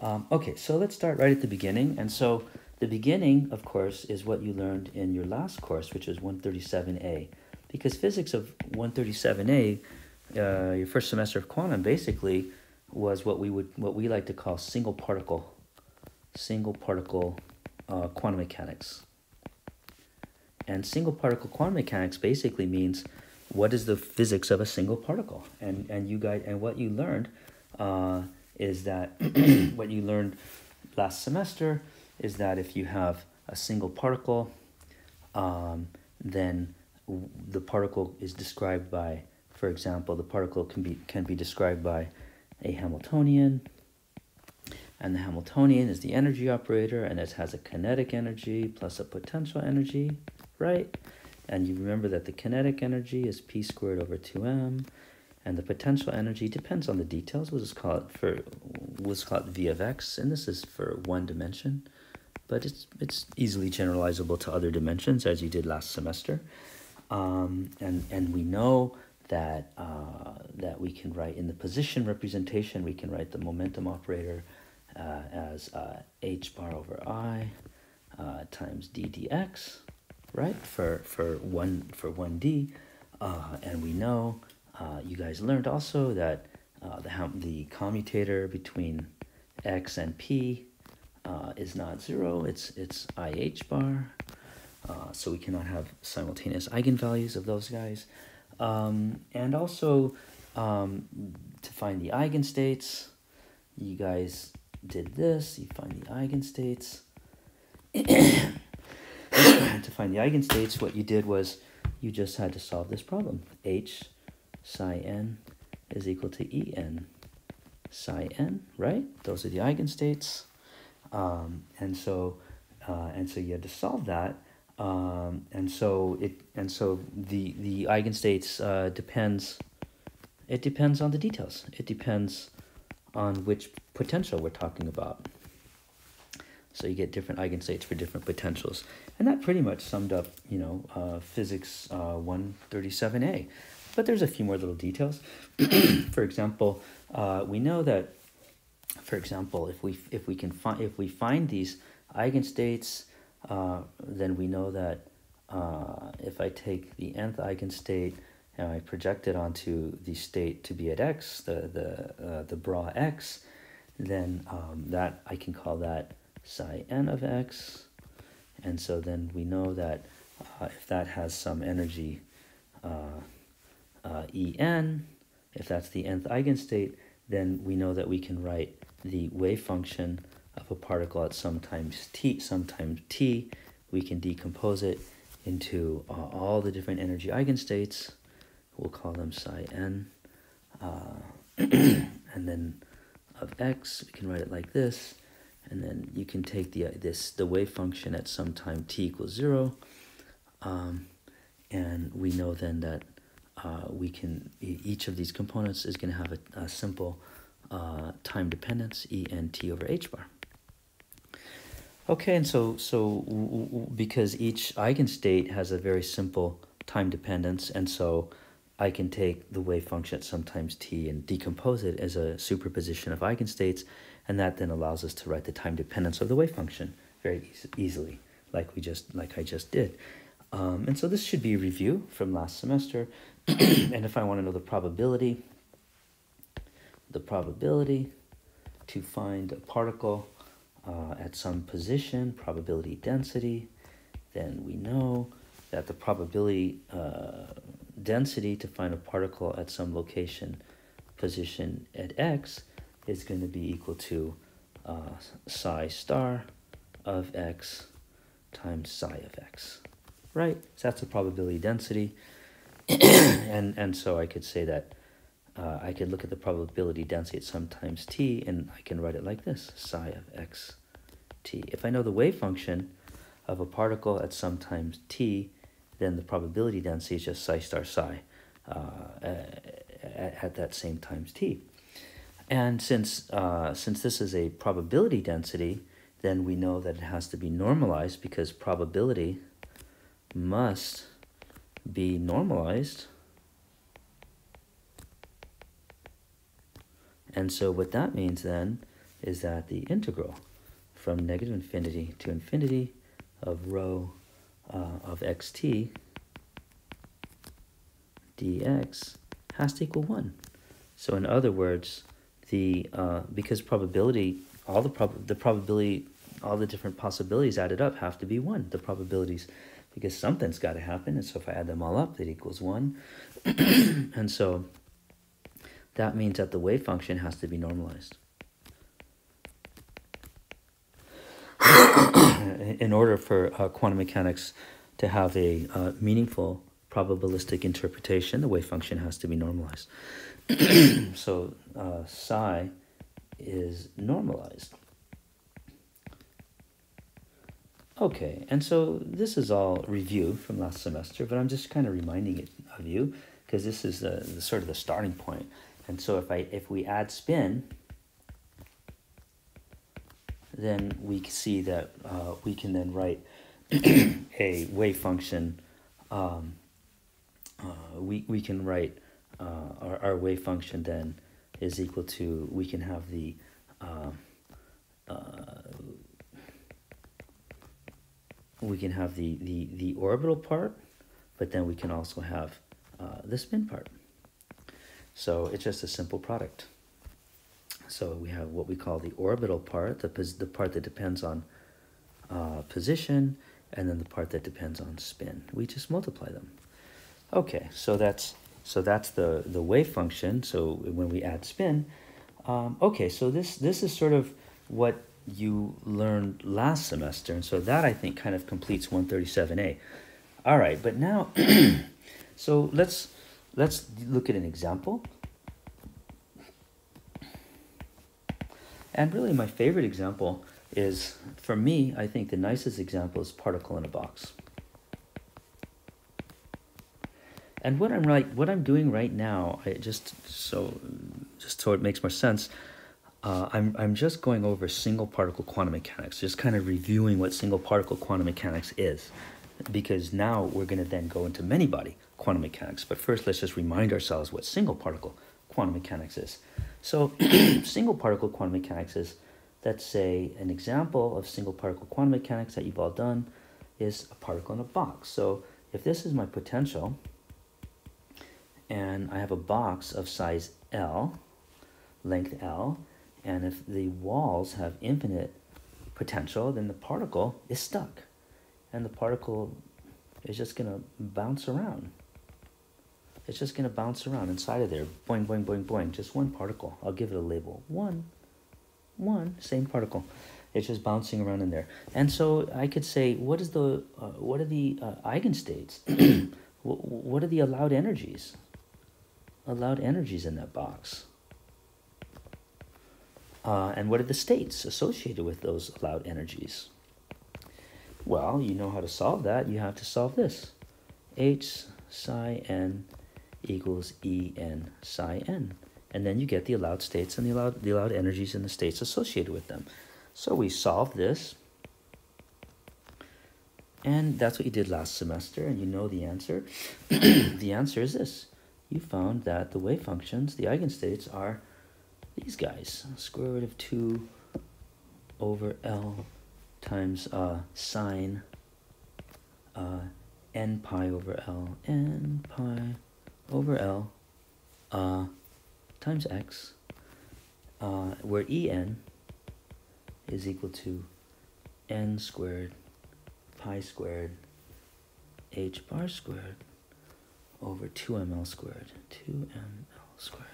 Um, okay, so let's start right at the beginning. And so the beginning, of course, is what you learned in your last course, which is 137A. Because physics of 137A, uh, your first semester of quantum, basically was what we would what we like to call single particle, single particle uh, quantum mechanics. And single particle quantum mechanics basically means what is the physics of a single particle? And and you guys and what you learned uh, is that what you learned last semester is that if you have a single particle, um, then the particle is described by, for example, the particle can be can be described by a Hamiltonian, and the Hamiltonian is the energy operator, and it has a kinetic energy plus a potential energy right? And you remember that the kinetic energy is p squared over 2m, and the potential energy depends on the details. We'll just call it for we'll just call it v of x, and this is for one dimension, but it's it's easily generalizable to other dimensions as you did last semester. Um, and and we know that uh, that we can write in the position representation we can write the momentum operator uh, as uh, h bar over i uh, times d dx right? For for one for one D, uh, and we know uh, you guys learned also that the the commutator between x and p is not zero. It's it's ih bar, uh, so we cannot have simultaneous eigenvalues of those guys, um, and also um, to find the eigenstates, you guys did this. You find the eigenstates. to find the eigenstates, what you did was you just had to solve this problem. H psi n is equal to En psi n, right? Those are the eigenstates. Um, and so uh, and so you had to solve that. Um, and so it and so the the eigenstates uh, depends it depends on the details. It depends on which potential we're talking about. So you get different eigenstates for different potentials. And that pretty much summed up, you know, uh, physics uh, 137a. But there's a few more little details. for example, uh, we know that, for example, if we if we can find if we find these eigenstates, uh, then we know that uh, if I take the nth eigenstate and I project it onto the state to be at x, the the uh, the bra x, then um, that I can call that psi n of x, and so then we know that uh, if that has some energy uh, uh, en, if that's the nth eigenstate, then we know that we can write the wave function of a particle at some times t, sometimes t. We can decompose it into uh, all the different energy eigenstates we'll call them psi n. Uh, and then of x, we can write it like this. And then you can take the this the wave function at some time t equals 0. Um, and we know then that uh, we can, each of these components is going to have a, a simple uh, time dependence, E n t over h bar. Okay, and so, so because each eigenstate has a very simple time dependence, and so I can take the wave function at sometimes t and decompose it as a superposition of eigenstates, and that then allows us to write the time dependence of the wave function very easily, like we just like I just did. Um, and so this should be a review from last semester. and if I want to know the probability, the probability to find a particle uh, at some position, probability density, then we know that the probability uh, density to find a particle at some location position at x is going to be equal to uh, psi star of x times psi of x, right? So that's the probability density. and, and so I could say that uh, I could look at the probability density at some times t, and I can write it like this, psi of x t. If I know the wave function of a particle at some times t, then the probability density is just psi star psi uh, at, at, that same times t. And since, uh, since this is a probability density, then we know that it has to be normalized because probability must be normalized. And so what that means then is that the integral from negative infinity to infinity of rho uh, of xt dx has to equal 1. So in other words, the uh, because probability, all the, prob the probability, all the different possibilities added up have to be 1, the probabilities, because something's got to happen. And so if I add them all up, that equals 1. and so that means that the wave function has to be normalized. in order for uh, quantum mechanics to have a uh, meaningful probabilistic interpretation, the wave function has to be normalized. so uh, psi is normalized. Okay, and so this is all review from last semester, but I'm just kind of reminding it of you because this is the, the sort of the starting point. And so if I if we add spin, then we can see that uh, we can then write a wave function. Um, uh, we, we can write uh, our, our wave function then is equal to, we can have the um, uh, we can have the, the, the orbital part, but then we can also have uh, the spin part. So it's just a simple product. So we have what we call the orbital part, the, the part that depends on uh, position, and then the part that depends on spin. We just multiply them. Okay, so that's so that's the the wave function. So when we add spin, um, okay, so this this is sort of what you learned last semester, and so that I think kind of completes 137a. All right, but now, so let's let's look at an example. And really, my favorite example is, for me, I think the nicest example is particle in a box. And what I'm right, what I'm doing right now, I just so, just so it makes more sense, uh, I'm, I'm just going over single particle quantum mechanics, just kind of reviewing what single particle quantum mechanics is, because now we're going to then go into many body quantum mechanics. But first, let's just remind ourselves what single particle quantum mechanics is. So, single particle quantum mechanics is, let's say, an example of single particle quantum mechanics that you've all done is a particle in a box. So, if this is my potential, and I have a box of size L, length L, and if the walls have infinite potential, then the particle is stuck. And the particle is just going to bounce around. It's just going to bounce around inside of there. Boing, boing, boing, boing. Just one particle. I'll give it a label. One. One. Same particle. It's just bouncing around in there. And so I could say, what is the, uh, what are the uh, eigenstates? what are the allowed energies? Allowed energies in that box. Uh, and what are the states associated with those allowed energies? Well, you know how to solve that. You have to solve this. H psi n equals E n psi n. And then you get the allowed states and the allowed, the allowed energies and the states associated with them. So we solved this. And that's what you did last semester, and you know the answer. the answer is this. You found that the wave functions, the eigenstates, are these guys. Square root of 2 over L times uh, sine uh, n pi over L, n pi over L uh, times x, uh, where En is equal to n squared pi squared h bar squared over 2ml squared, 2ml squared.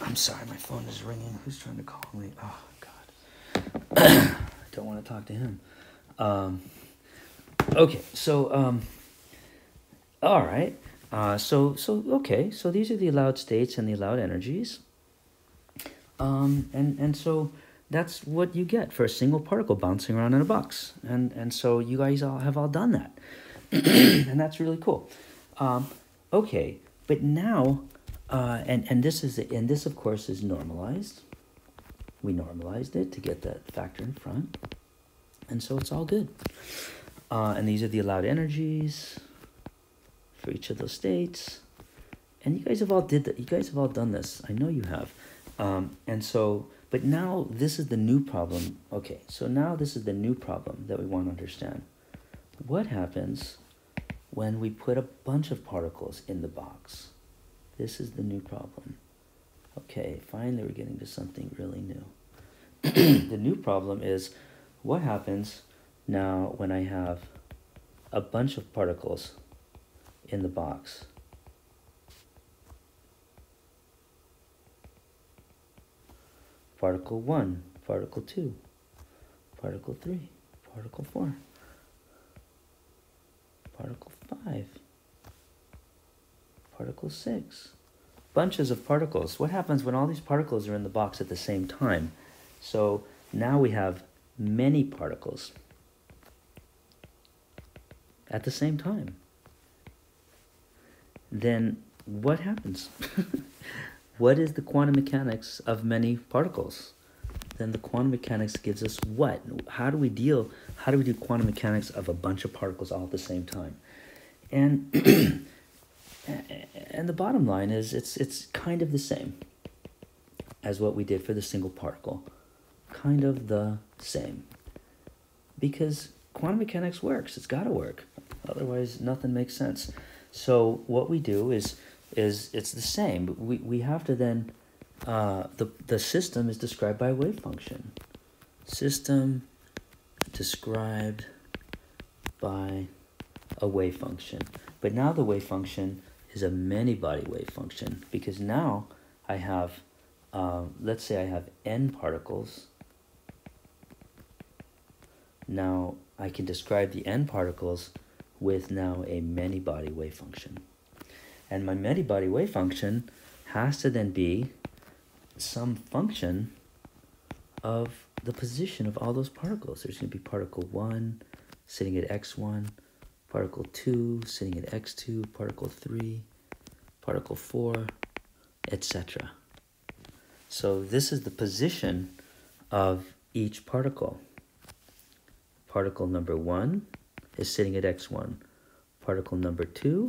I'm sorry, my phone is ringing. Who's trying to call me? Oh, God. I don't want to talk to him. Um, okay, so, um, all right. Uh, so, so, okay, so these are the allowed states and the allowed energies. Um, and, and so that's what you get for a single particle bouncing around in a box. And, and so you guys all have all done that. and that's really cool. Um, okay, but now uh, and, and this is and this of course is normalized. We normalized it to get that factor in front. And so it's all good. Uh, and these are the allowed energies for each of those states. And you guys have all did that. You guys have all done this. I know you have. Um, and so, but now this is the new problem. Okay, so now this is the new problem that we want to understand. What happens when we put a bunch of particles in the box? This is the new problem. Okay, finally we're getting to something really new. the new problem is what happens now when I have a bunch of particles in the box. Particle 1, particle 2, particle 3, particle 4, particle 5, particle 6. Bunches of particles. What happens when all these particles are in the box at the same time? So now we have many particles at the same time. Then what happens? what is the quantum mechanics of many particles? Then the quantum mechanics gives us what? How do we deal? How do we do quantum mechanics of a bunch of particles all at the same time? And and the bottom line is it's it's kind of the same as what we did for the single particle. Kind of the same. Because quantum mechanics works. It's got to work. Otherwise, nothing makes sense. So what we do is is it's the same. We we have to then uh, the the system is described by wave function. System described by a wave function. But now the wave function is a many body wave function because now I have, um, let's say I have n particles. Now I can describe the n particles with now a many body wave function. And my many body wave function has to then be some function of the position of all those particles. There's going to be particle 1 sitting at x1, particle 2 sitting at x2, particle 3, particle 4, etc. So this is the position of each particle. Particle number one is sitting at x1. Particle number two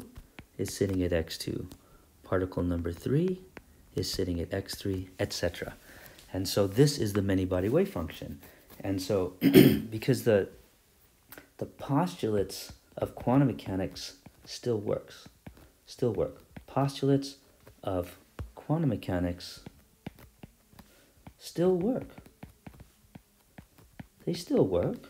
is sitting at x2. Particle number three is sitting at x3, etc. And so this is the many-body wave function. And so because the, the postulates of quantum mechanics still works, still work. Postulates of quantum mechanics still work. They still work.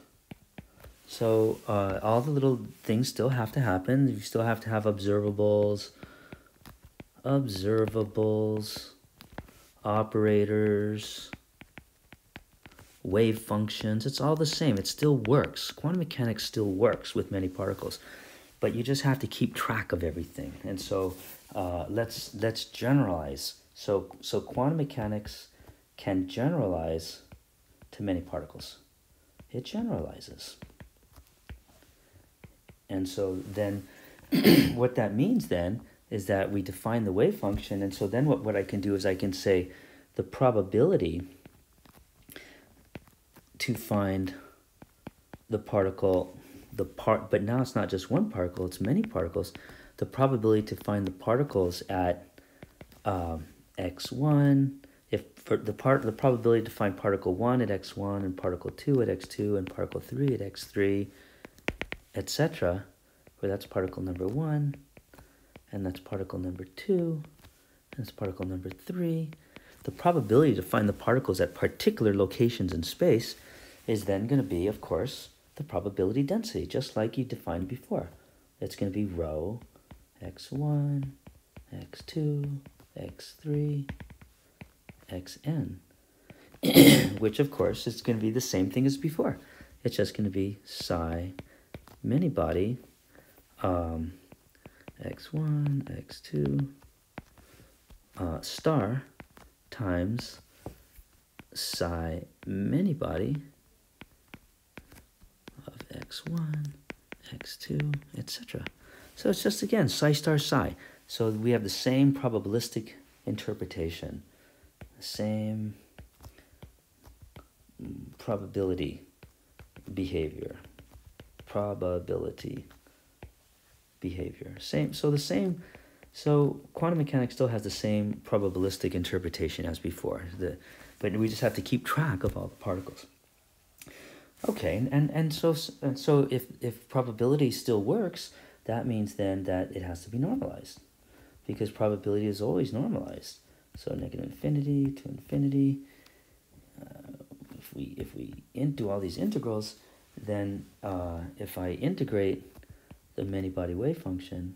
So uh, all the little things still have to happen. You still have to have observables, observables, operators, wave functions. It's all the same. It still works. Quantum mechanics still works with many particles, but you just have to keep track of everything. And so uh, let's let's generalize. So so quantum mechanics can generalize to many particles. It generalizes. And so then what that means then is that we define the wave function. And so then what, what I can do is I can say the probability to find the particle, the part, but now it's not just one particle, it's many particles. The probability to find the particles at um, x1, if for the part the probability to find particle 1 at x1 and particle 2 at x2 and particle 3 at x3 etc where that's particle number 1 and that's particle number 2 and that's particle number 3 the probability to find the particles at particular locations in space is then going to be of course the probability density just like you defined before it's going to be rho x1 x2 x3 xn, which of course is going to be the same thing as before. It's just going to be psi many body um, x1, x2, uh, star times psi many body of x1, x2, etc. So it's just again psi star psi. So we have the same probabilistic interpretation same probability behavior probability behavior same so the same so quantum mechanics still has the same probabilistic interpretation as before the but we just have to keep track of all the particles okay and and so and so if if probability still works that means then that it has to be normalized because probability is always normalized so negative infinity to infinity. Uh, if we if we do all these integrals, then uh, if I integrate the many body wave function,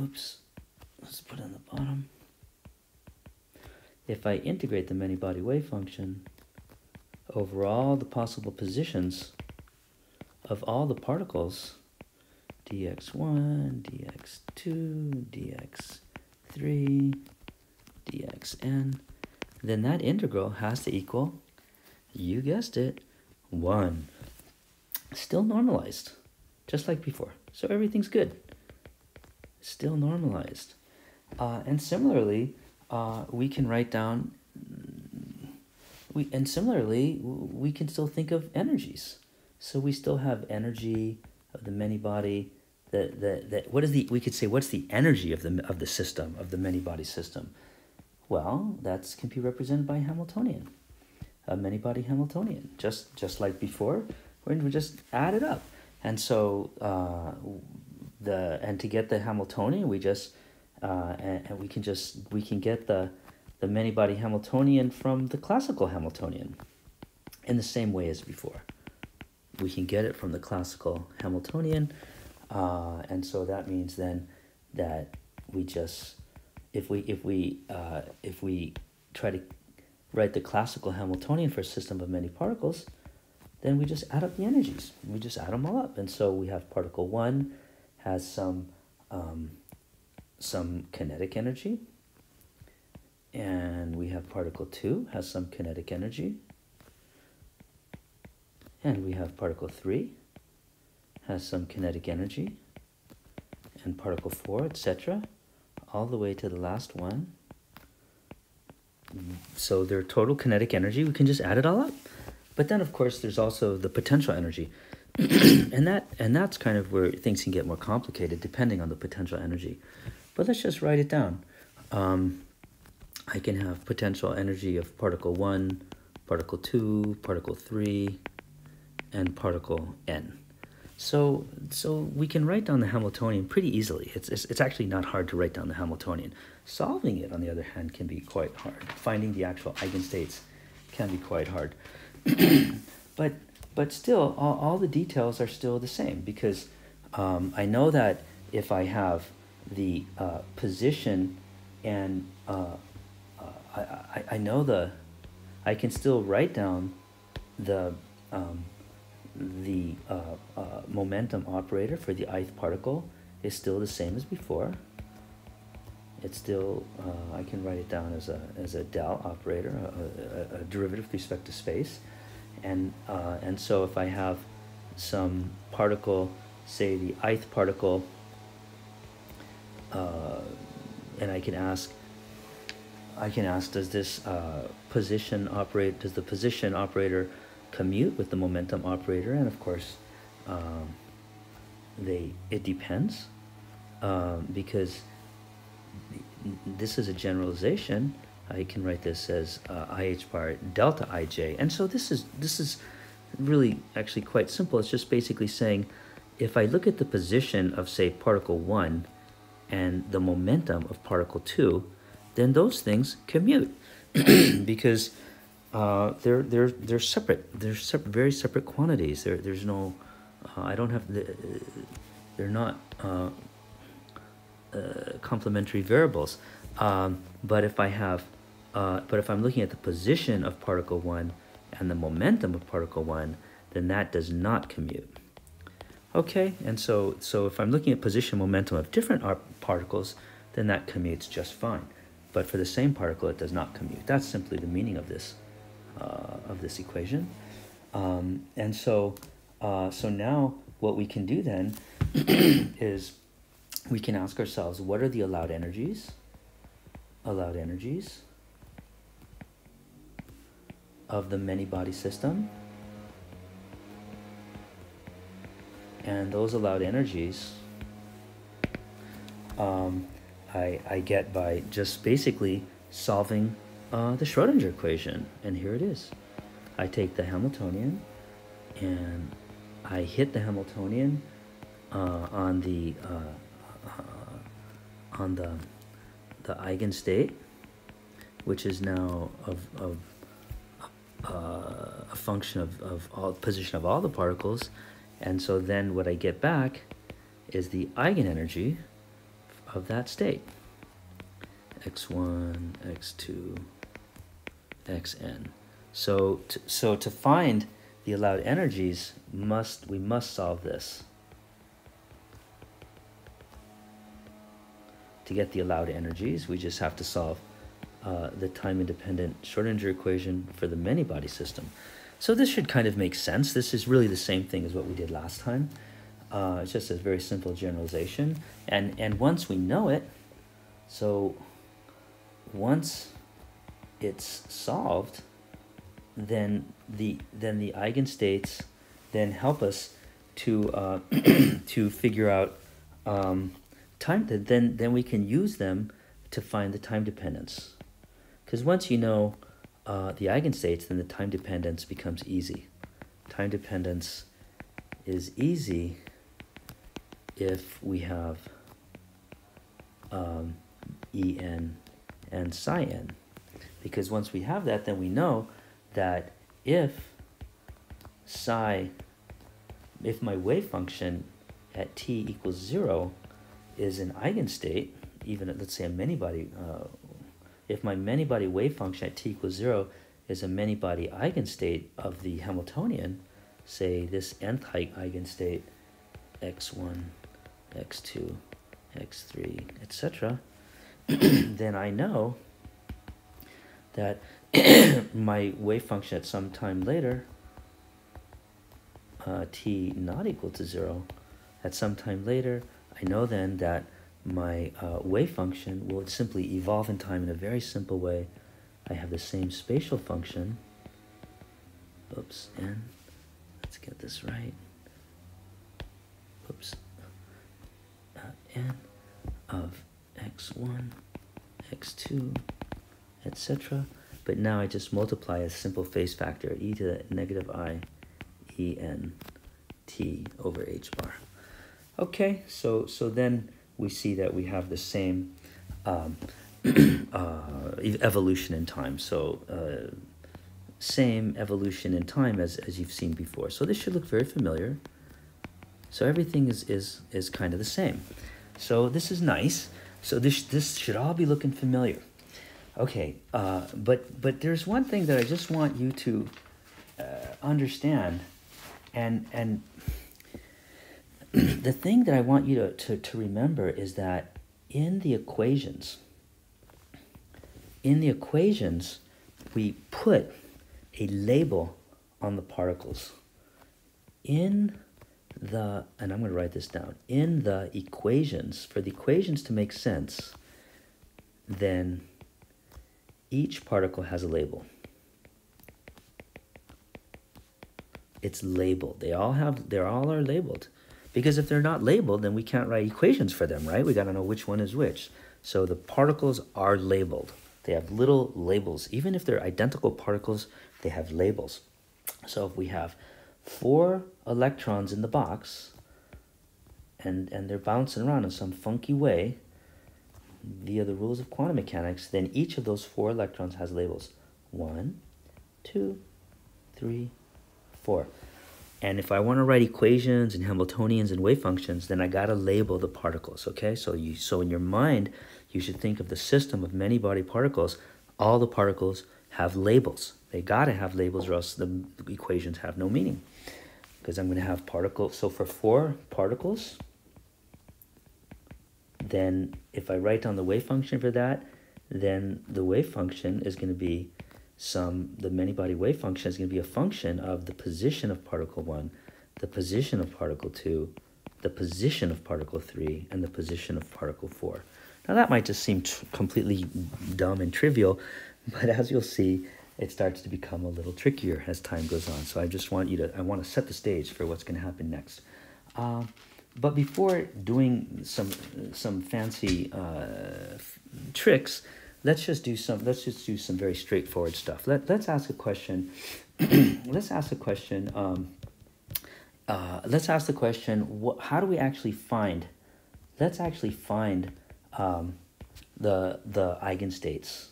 oops, let's put it on the bottom. If I integrate the many body wave function over all the possible positions of all the particles, dx1, dx2, dx 3 dxn, then that integral has to equal, you guessed it, 1. Still normalized, just like before. So everything's good. Still normalized. Uh, and similarly, uh, we can write down, we and similarly, we can still think of energies. So we still have energy of the many body the, the, the, what is the, we could say, what's the energy of the, of the system, of the many body system? Well, that can be represented by Hamiltonian, a many body Hamiltonian. Just, just like before, we just add it up. And so, uh, the, and to get the Hamiltonian, we just, uh, and, and we can just, we can get the, the many body Hamiltonian from the classical Hamiltonian in the same way as before. We can get it from the classical Hamiltonian uh, and so that means then that we just if we if we uh, if we try to write the classical Hamiltonian for a system of many particles, then we just add up the energies. We just add them all up, and so we have particle one has some um, some kinetic energy, and we have particle two has some kinetic energy, and we have particle three has some kinetic energy, and particle 4, etc., all the way to the last one, so their total kinetic energy, we can just add it all up. But then, of course, there's also the potential energy. and that and that's kind of where things can get more complicated depending on the potential energy. But let's just write it down. Um, I can have potential energy of particle 1, particle 2, particle 3, and particle n. So, so we can write down the Hamiltonian pretty easily. It's, it's, it's actually not hard to write down the Hamiltonian. Solving it, on the other hand, can be quite hard. Finding the actual eigenstates can be quite hard. but, but still, all, all the details are still the same because um, I know that if I have the uh, position and uh, uh, I, I, know the, I can still write down the um, the uh, uh, momentum operator for the ith particle is still the same as before. It's still, uh, I can write it down as a, as a del operator, a, a, a derivative with respect to space. And, uh, and so if I have some particle, say the ith particle, uh, and I can ask, I can ask, does this uh, position operate, does the position operator commute with the momentum operator and of course um, they it depends um, because this is a generalization I can write this as uh, IH bar delta IJ and so this is this is really actually quite simple it's just basically saying if I look at the position of say particle 1 and the momentum of particle 2 then those things commute because uh, they're they're they're separate. They're separate, very separate quantities. There there's no, uh, I don't have the, they're not uh, complementary variables. Um, but if I have, uh, but if I'm looking at the position of particle one and the momentum of particle one, then that does not commute. Okay, and so so if I'm looking at position momentum of different particles, then that commutes just fine. But for the same particle, it does not commute. That's simply the meaning of this uh, of this equation. Um, and so, uh, so now what we can do then is we can ask ourselves, what are the allowed energies? Allowed energies of the many-body system. And those allowed energies um, I, I get by just basically solving uh, the Schrodinger equation, and here it is. I take the Hamiltonian, and I hit the Hamiltonian uh, on the uh on the the eigenstate, which is now of, of uh, a function of, of all position of all the particles, and so then what I get back is the eigenenergy of that state x1, x2, xn. So to, so to find the allowed energies, must we must solve this. To get the allowed energies, we just have to solve uh, the time-independent Schrodinger equation for the many-body system. So this should kind of make sense. This is really the same thing as what we did last time. Uh, it's just a very simple generalization. And, and once we know it, so once it's solved, then the then the eigenstates then help us to uh, to figure out um, time. Then then we can use them to find the time dependence. Because once you know uh, the eigenstates, then the time dependence becomes easy. Time dependence is easy if we have um, En and psi n. Because once we have that, then we know that if psi, if my wave function at t equals zero is an eigenstate, even at, let's say a many-body, uh, if my many-body wave function at t equals zero is a many-body eigenstate of the Hamiltonian, say this nth eigenstate x1, x2, x3, etc., then I know that my wave function at some time later, uh, t not equal to zero, at some time later, I know then that my uh, wave function will simply evolve in time in a very simple way I have the same spatial function. Oops, and Let's get this right. Oops. Uh, n of x1, x2, etc. But now I just multiply a simple phase factor, e to the negative i, e n t over h bar. Okay, so so then we see that we have the same um, uh, evolution in time. So uh, same evolution in time as, as you've seen before. So this should look very familiar. So everything is, is, is kind of the same. So this is nice. So this, this should all be looking familiar. Okay, uh, but, but there's one thing that I just want you to uh, understand. And, and the thing that I want you to, to, to remember is that in the equations, in the equations, we put a label on the particles. In the, and I'm going to write this down, in the equations, for the equations to make sense, then each particle has a label. It's labeled. They all have, they all are labeled. Because if they're not labeled, then we can't write equations for them, right? We got to know which one is which. So the particles are labeled. They have little labels. Even if they're identical particles, they have labels. So if we have four electrons in the box and, and they're bouncing around in some funky way via the rules of quantum mechanics, then each of those four electrons has labels. One, two, three, four. And if I want to write equations and Hamiltonians and wave functions, then I got to label the particles, okay? So you so in your mind, you should think of the system of many body particles. All the particles have labels. They got to have labels or else the equations have no meaning. Because I'm going to have particles. So for four particles, then if I write down the wave function for that, then the wave function is going to be some, the many body wave function is going to be a function of the position of particle 1, the position of particle 2, the position of particle 3, and the position of particle 4. Now that might just seem completely dumb and trivial, but as you'll see, it starts to become a little trickier as time goes on. So I just want you to, I want to set the stage for what's going to happen next. Uh, but before doing some some fancy uh, tricks, let's just do some let's just do some very straightforward stuff. Let, let's ask a question let's ask a question um, uh, let's ask the question what, how do we actually find let's actually find um, the the eigenstates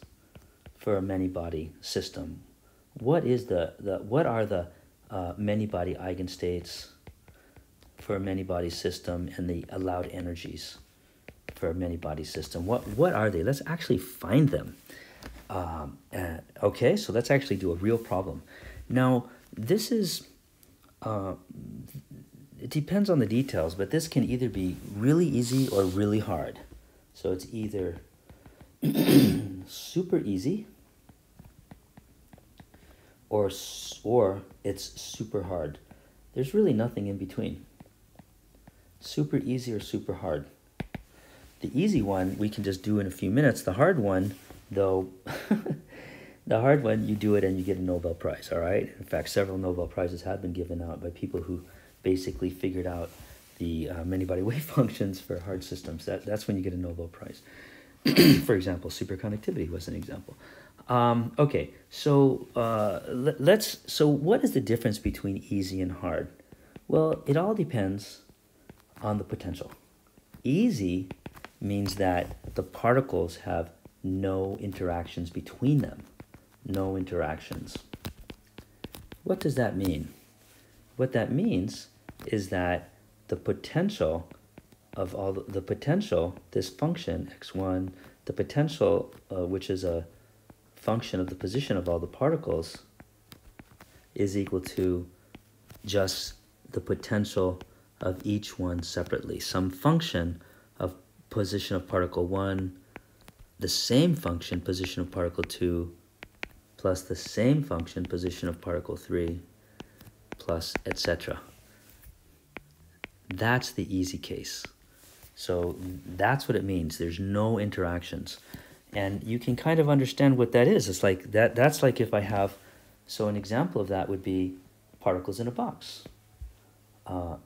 for a many body system? What is the, the what are the uh, many body eigenstates for a many body system and the allowed energies for a many body system. What, what are they? Let's actually find them. Um, uh, okay, so let's actually do a real problem. Now, this is, uh, it depends on the details, but this can either be really easy or really hard. So it's either super easy or, or it's super hard. There's really nothing in between. Super easy or super hard. The easy one we can just do in a few minutes. The hard one, though, the hard one, you do it and you get a Nobel Prize, all right? In fact, several Nobel Prizes have been given out by people who basically figured out the uh, many-body wave functions for hard systems. That, that's when you get a Nobel Prize. for example, superconductivity was an example. Um, okay, so uh, let, let's. So, what is the difference between easy and hard? Well, it all depends on the potential. Easy means that the particles have no interactions between them. No interactions. What does that mean? What that means is that the potential of all the, the potential, this function x1, the potential, uh, which is a function of the position of all the particles, is equal to just the potential of each one separately. Some function position of particle 1, the same function, position of particle 2, plus the same function, position of particle 3, plus etc. That's the easy case. So that's what it means. There's no interactions. And you can kind of understand what that is. It's like that that's like if I have so an example of that would be particles in a box. Uh,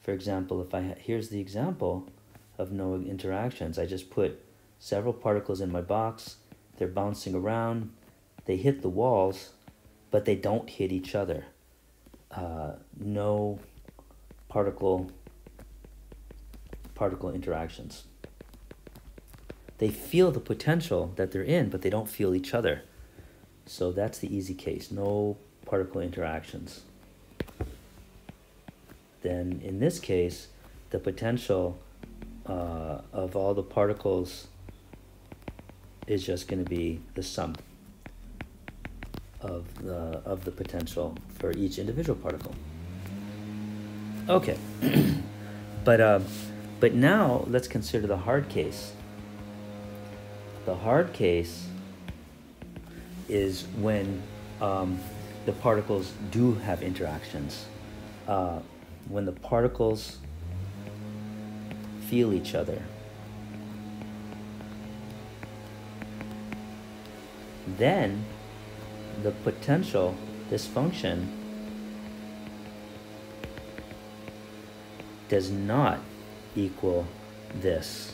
for example, if I here's the example of no interactions. I just put several particles in my box. They're bouncing around. They hit the walls, but they don't hit each other. Uh, no particle particle interactions. They feel the potential that they're in, but they don't feel each other. So that's the easy case. No particle interactions. Then in this case, the potential uh, of all the particles is just going to be the sum of the of the potential for each individual particle. Okay, but uh, but now let's consider the hard case. The hard case is when um, the particles do have interactions. Uh, when the particles feel each other. Then the potential, this function, does not equal this.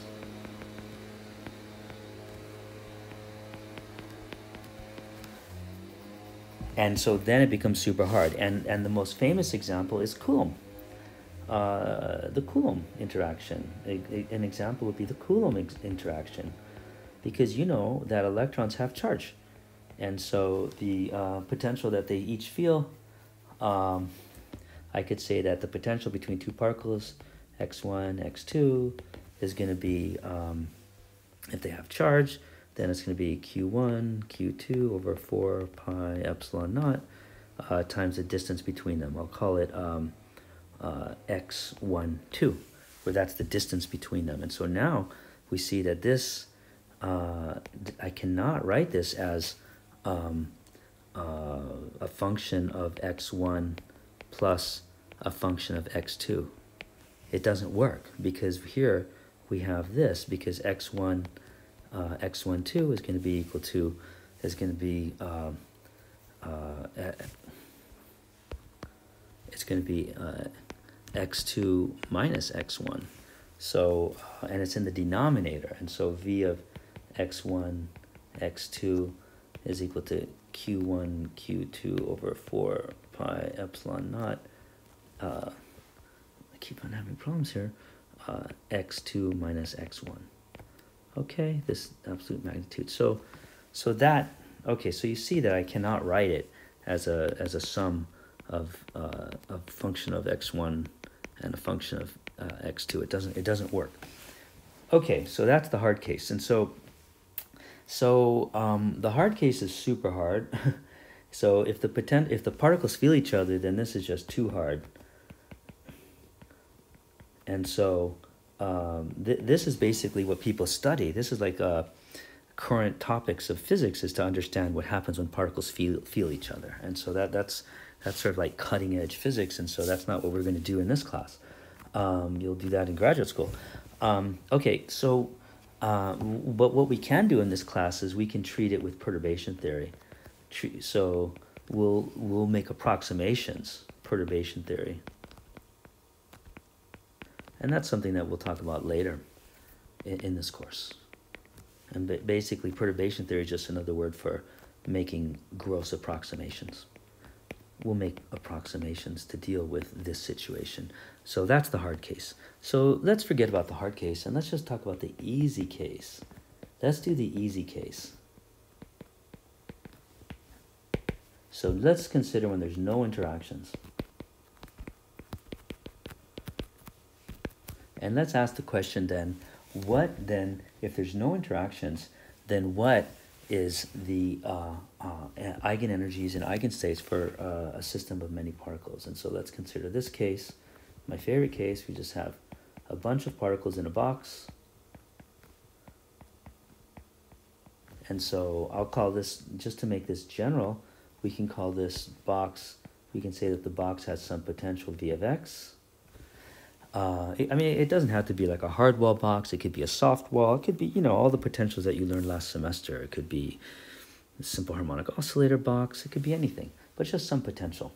And so then it becomes super hard. And, and the most famous example is Coulomb. Uh, the Coulomb interaction. A, a, an example would be the Coulomb interaction, because you know that electrons have charge, and so the uh, potential that they each feel, um, I could say that the potential between two particles, x1, x2, is going to be, um, if they have charge, then it's going to be q1, q2 over 4 pi epsilon naught uh, times the distance between them. I'll call it um, uh, x1, 2, where that's the distance between them. And so now we see that this, uh, I cannot write this as um, uh, a function of x1 plus a function of x2. It doesn't work because here we have this because x1, uh, x1, 2 is going to be equal to, is going to be, uh, uh, it's going to be uh, x2 minus x1. So, uh, and it's in the denominator. And so v of x1, x2 is equal to q1, q2 over 4 pi epsilon naught. Uh, I keep on having problems here. Uh, x2 minus x1. Okay, this absolute magnitude. So, so that, okay, so you see that I cannot write it as a, as a sum of uh, a function of x1 and a function of uh, x2. It doesn't it doesn't work. Okay, so that's the hard case, and so so um, the hard case is super hard. so if the potent if the particles feel each other, then this is just too hard. And so um, th this is basically what people study. This is like uh, current topics of physics is to understand what happens when particles feel feel each other. And so that that's that's sort of like cutting edge physics, and so that's not what we're going to do in this class. Um, you'll do that in graduate school. Um, okay, so uh, but what we can do in this class is we can treat it with perturbation theory. So we'll we'll make approximations, perturbation theory, and that's something that we'll talk about later in, in this course. And basically, perturbation theory is just another word for making gross approximations we'll make approximations to deal with this situation. So that's the hard case. So let's forget about the hard case and let's just talk about the easy case. Let's do the easy case. So let's consider when there's no interactions. And let's ask the question then, what then, if there's no interactions, then what is the uh, uh, eigenenergies and eigenstates for uh, a system of many particles. And so let's consider this case. My favorite case, we just have a bunch of particles in a box. And so I'll call this, just to make this general, we can call this box, we can say that the box has some potential V of x. Uh, I mean, it doesn't have to be like a hard wall box. It could be a soft wall. It could be, you know, all the potentials that you learned last semester. It could be simple harmonic oscillator box. It could be anything, but just some potential.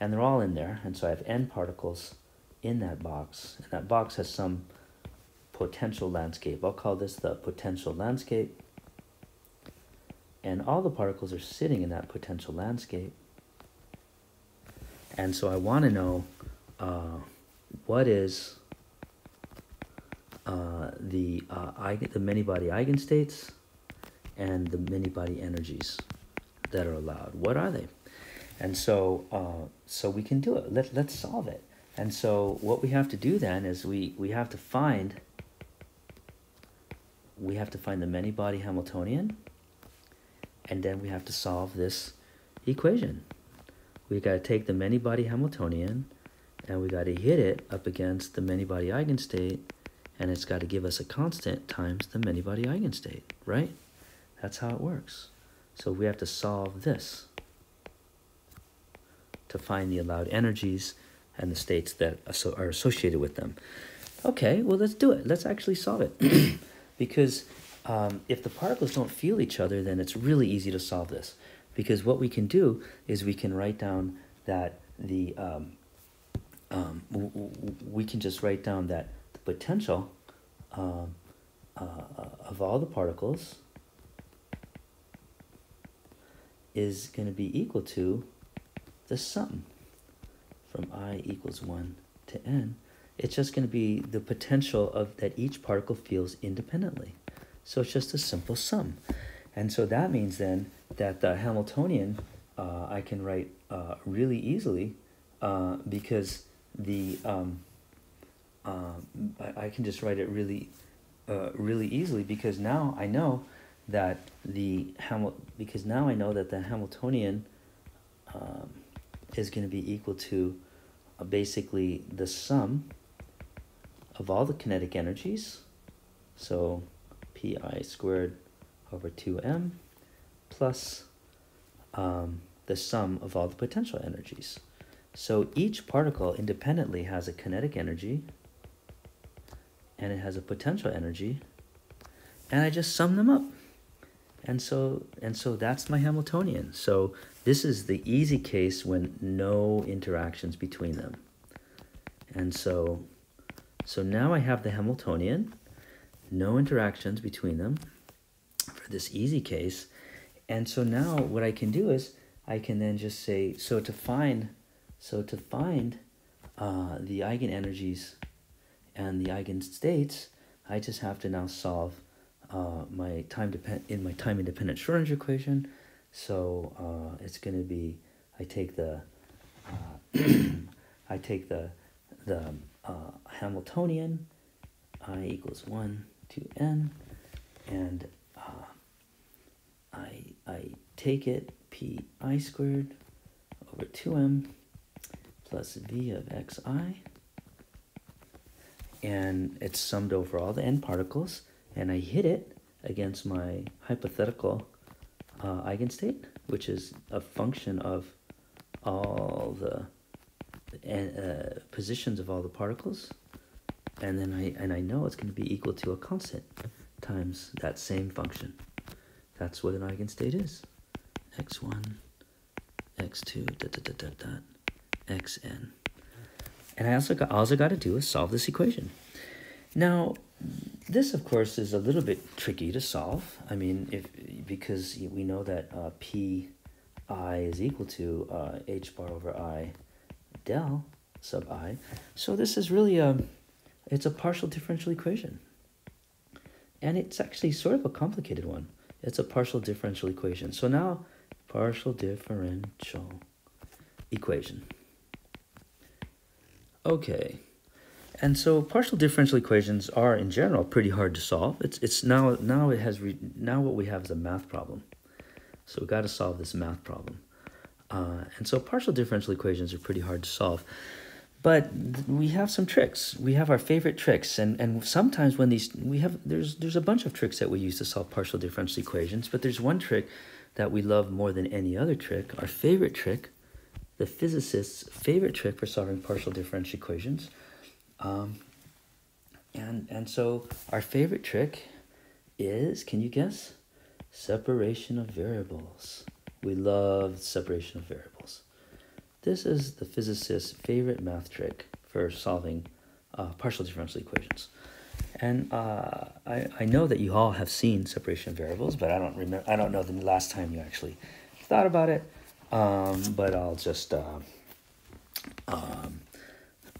And they're all in there. And so I have n particles in that box. And that box has some potential landscape. I'll call this the potential landscape. And all the particles are sitting in that potential landscape. And so I want to know uh, what is uh, the uh, the many body eigenstates and the many body energies that are allowed. What are they? And so uh, so we can do it. Let let's solve it. And so what we have to do then is we we have to find we have to find the many body Hamiltonian and then we have to solve this equation. We got to take the many body Hamiltonian and we got to hit it up against the many body eigenstate and it's got to give us a constant times the many body eigenstate, right? That's how it works. So we have to solve this to find the allowed energies and the states that are associated with them. Okay, well, let's do it. Let's actually solve it. because um, if the particles don't feel each other, then it's really easy to solve this. Because what we can do is we can write down that the um, um, we can just write down that the potential um, uh, of all the particles is going to be equal to the sum from i equals 1 to n. It's just going to be the potential of that each particle feels independently. So it's just a simple sum. And so that means then that the Hamiltonian uh, I can write uh, really easily uh, because the um, uh, I, I, can just write it really uh, really easily because now I know that the Hamil because now I know that the Hamiltonian um, is going to be equal to uh, basically the sum of all the kinetic energies so pi squared over 2m plus um, the sum of all the potential energies. So each particle independently has a kinetic energy and it has a potential energy and I just sum them up. And so and so that's my Hamiltonian. So this is the easy case when no interactions between them. And so so now I have the Hamiltonian, no interactions between them for this easy case. And so now what I can do is I can then just say so to find so to find uh, the eigenenergies and the eigenstates, I just have to now solve uh, my time depend in my time independent Schrodinger equation. So uh, it's going to be I take the uh, I take the the uh, Hamiltonian i equals one to n, and uh, I I take it p i squared over two m plus v of xi. And it's summed over all the n particles. And I hit it against my hypothetical uh, eigenstate, which is a function of all the uh, positions of all the particles. And then I, and I know it's going to be equal to a constant times that same function. That's what an eigenstate is. x1, x2, dot, dot, dot, dot, dot xn. And I also got, all I got to do is solve this equation. Now, this of course is a little bit tricky to solve. I mean, if because we know that uh, p i is equal to uh, h bar over i del sub i. So this is really a, it's a partial differential equation. And it's actually sort of a complicated one. It's a partial differential equation. So now, partial differential equation. Okay. And so partial differential equations are in general pretty hard to solve. It's it's now now it has re, now what we have is a math problem. So we got to solve this math problem. Uh, and so partial differential equations are pretty hard to solve. But we have some tricks. We have our favorite tricks, and, and sometimes when these we have there's there's a bunch of tricks that we use to solve partial differential equations, but there's one trick that we love more than any other trick. Our favorite trick the physicist's favorite trick for solving partial differential equations Um, and, and so our favorite trick is, can you guess? Separation of variables. We love separation of variables. This is the physicist's favorite math trick for solving uh, partial differential equations. And uh, I, I know that you all have seen separation of variables, but I don't remember. I don't know the last time you actually thought about it. Um, but I'll just uh, um,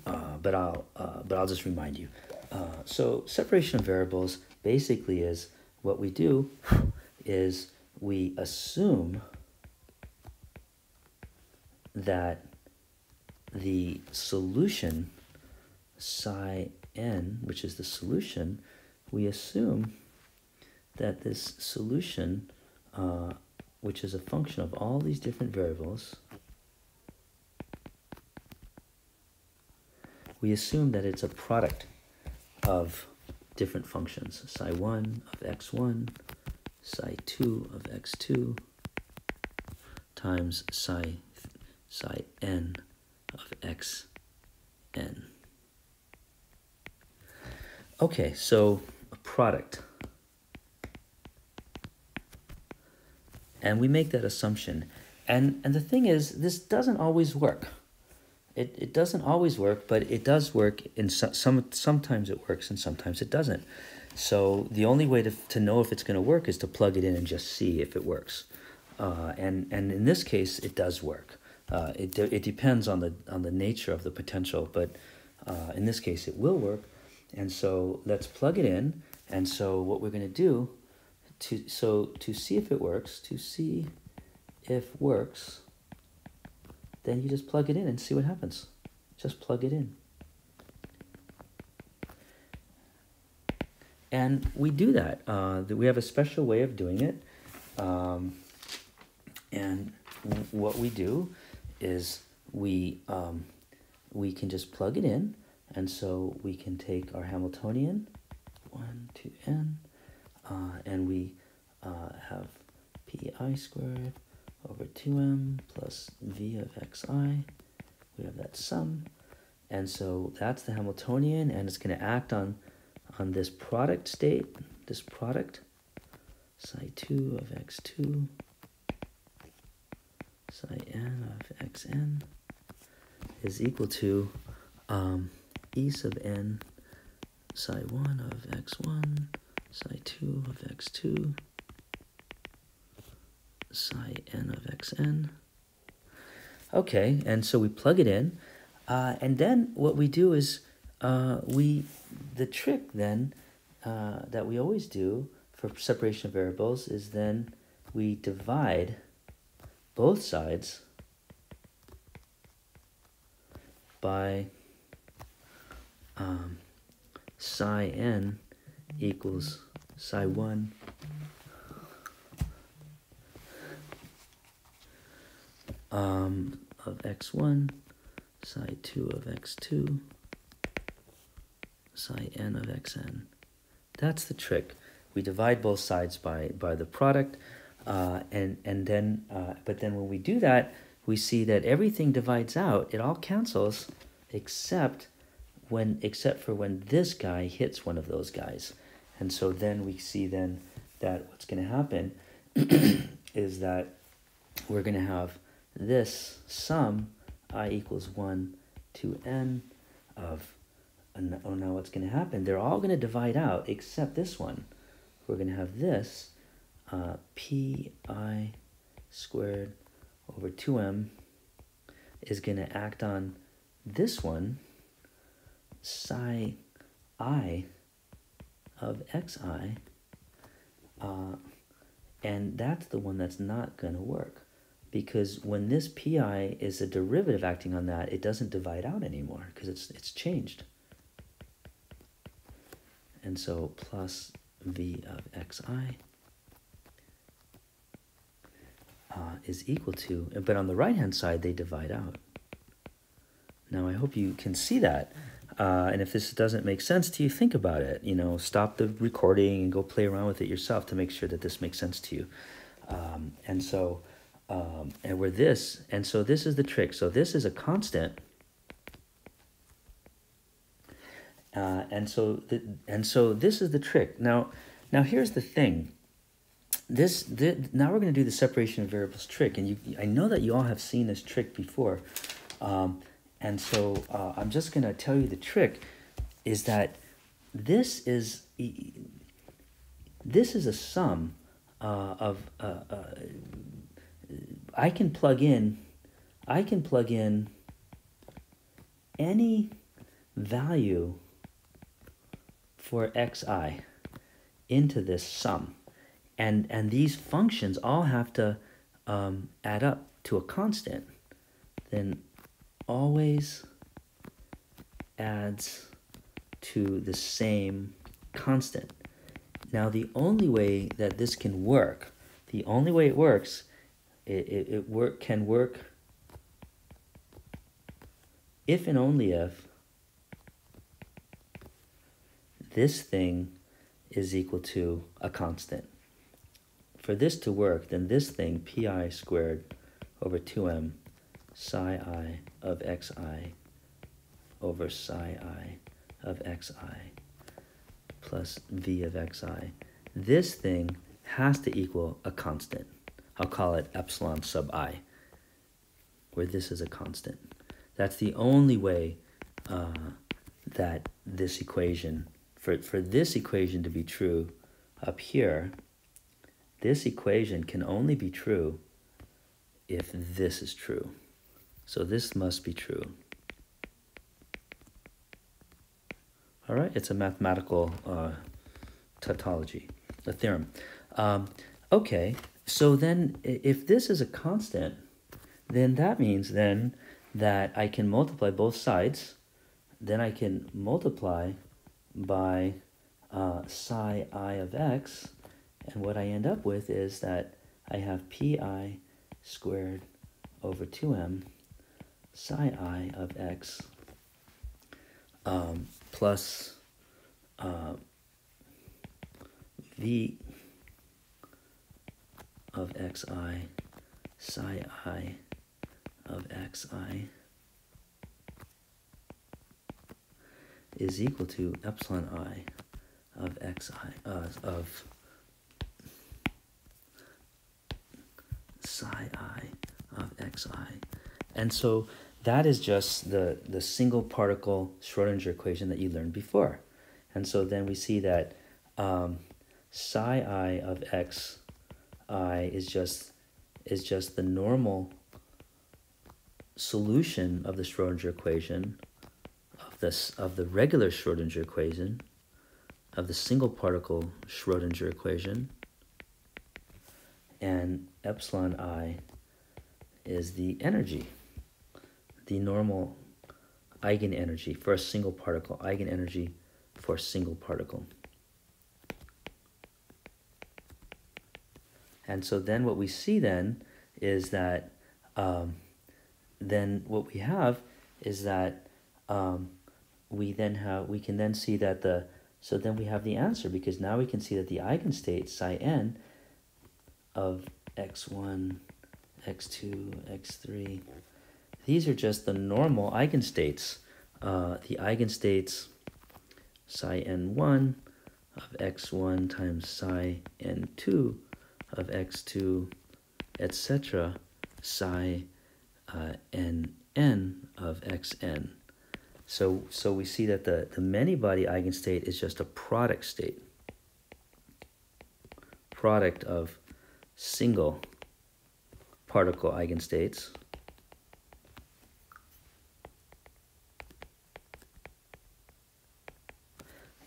uh, but I'll uh, but I'll just remind you. Uh, so separation of variables basically is what we do is we assume that the solution psi n, which is the solution, we assume that this solution, uh, which is a function of all these different variables, we assume that it's a product of different functions, psi 1 of x1, psi 2 of x2, times psi, psi n of xn. Okay, so a product. And we make that assumption. And, and the thing is, this doesn't always work. It, it doesn't always work, but it does work in some, some sometimes it works and sometimes it doesn't. So the only way to, to know if it's going to work is to plug it in and just see if it works. Uh, and, and in this case, it does work. Uh, it, it depends on the, on the nature of the potential, but uh, in this case, it will work. And so let's plug it in. And so what we're going to do to so to see if it works, to see if works, then you just plug it in and see what happens. Just plug it in. And we do that. Uh, we have a special way of doing it. Um, and what we do is we um, we can just plug it in and so we can take our Hamiltonian, 1 to n, uh, and we uh, have pi squared over 2m plus v of xi. We have that sum. And so that's the Hamiltonian, and it's going to act on, on this product state, this product, psi 2 of x2, psi n of xn is equal to um, e sub n. Psi 1 of x1, psi 2 of x2, psi n of xn. Okay, and so we plug it in, uh, and then what we do is uh, we, the trick then uh, that we always do for separation of variables is then we divide both sides by um, psi n equals psi 1 um, of x1, psi 2 of x2, psi n of xn. That's the trick. We divide both sides by, by the product, uh, and, and then, uh, but then when we do that, we see that everything divides out. It all cancels except when except for when this guy hits one of those guys. And so then we see then that what's going to happen is that we're going to have this sum i equals 1 to n of oh now what's going to happen they're all going to divide out except this one we're going to have this uh, pi squared over 2m is going to act on this one psi i of xi, uh, and that's the one that's not going to work. Because when this pi is a derivative acting on that, it doesn't divide out anymore because it's, it's changed. And so plus v of xi uh, is equal to, but on the right-hand side, they divide out. Now, I hope you can see that. Uh, and if this doesn't make sense to you, think about it. You know, stop the recording and go play around with it yourself to make sure that this makes sense to you. Um, and so, um, and we're this, and so this is the trick. So this is a constant. Uh, and so the, and so this is the trick. Now now here's the thing. This, this now we're going to do the separation of variables trick, and you I know that you all have seen this trick before, um, and so uh, I'm just going to tell you the trick, is that this is this is a sum uh, of uh, uh, I can plug in I can plug in any value for xi into this sum. And, and these functions all have to um, add up to a constant. Then always adds to the same constant. Now the only way that this can work, the only way it works, it, it, it work, can work if and only if this thing is equal to a constant. For this to work, then this thing, pi squared over 2m psi i of xi over psi i of xi plus v of xi, this thing has to equal a constant. I'll call it epsilon sub i, where this is a constant. That's the only way uh, that this equation for, for this equation to be true up here, this equation can only be true if this is true. So this must be true. All right, it's a mathematical uh, tautology, a theorem. Um, okay, so then if this is a constant, then that means then that I can multiply both sides. Then I can multiply by uh, psi i of x, and what I end up with is that I have pi squared over 2m psi i of x um, plus uh, v of xi psi i of xi is equal to epsilon i of xi uh, of psi i of xi. And so that is just the, the single particle Schrodinger equation that you learned before. And so then we see that um, psi i of x i is just is just the normal solution of the Schrodinger equation of this of the regular Schrodinger equation, of the single particle Schrodinger equation, and epsilon i is the energy, the normal eigenenergy for a single particle, eigenenergy for a single particle. And so then what we see then is that um, then what we have is that um, we then have we can then see that the so then we have the answer because now we can see that the eigenstate psi n of x1 x2 x3 these are just the normal eigenstates uh, the eigenstates psi n1 of x1 times psi n2 of x2 etc psi uh, n n of xn so, so we see that the, the many-body eigenstate is just a product state. Product of single particle eigenstates.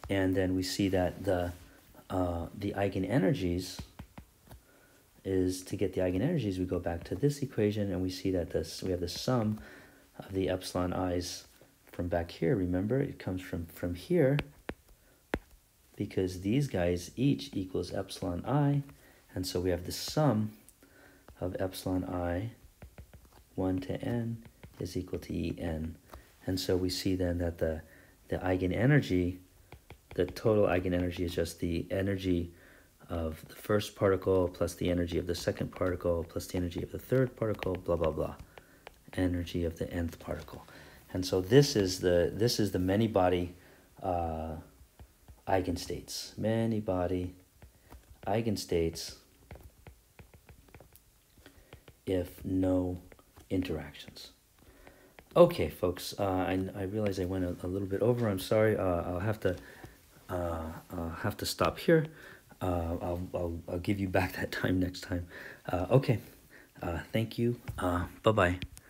And then we see that the, uh, the eigenenergies is to get the eigenenergies, we go back to this equation and we see that this we have the sum of the epsilon i's from back here. Remember, it comes from, from here because these guys each equals epsilon i. And so we have the sum of epsilon i 1 to n is equal to en. And so we see then that the, the eigenenergy, the total eigenenergy is just the energy of the first particle plus the energy of the second particle plus the energy of the third particle, blah, blah, blah. Energy of the nth particle. And so this is the this is the many body uh, eigenstates. Many body eigenstates if no interactions. Okay, folks, uh, I, I realize I went a, a little bit over. I'm sorry. Uh, I'll have to uh, I'll have to stop here. Uh, I'll, I'll, I'll give you back that time next time. Uh, okay. Uh, thank you. Uh, bye bye.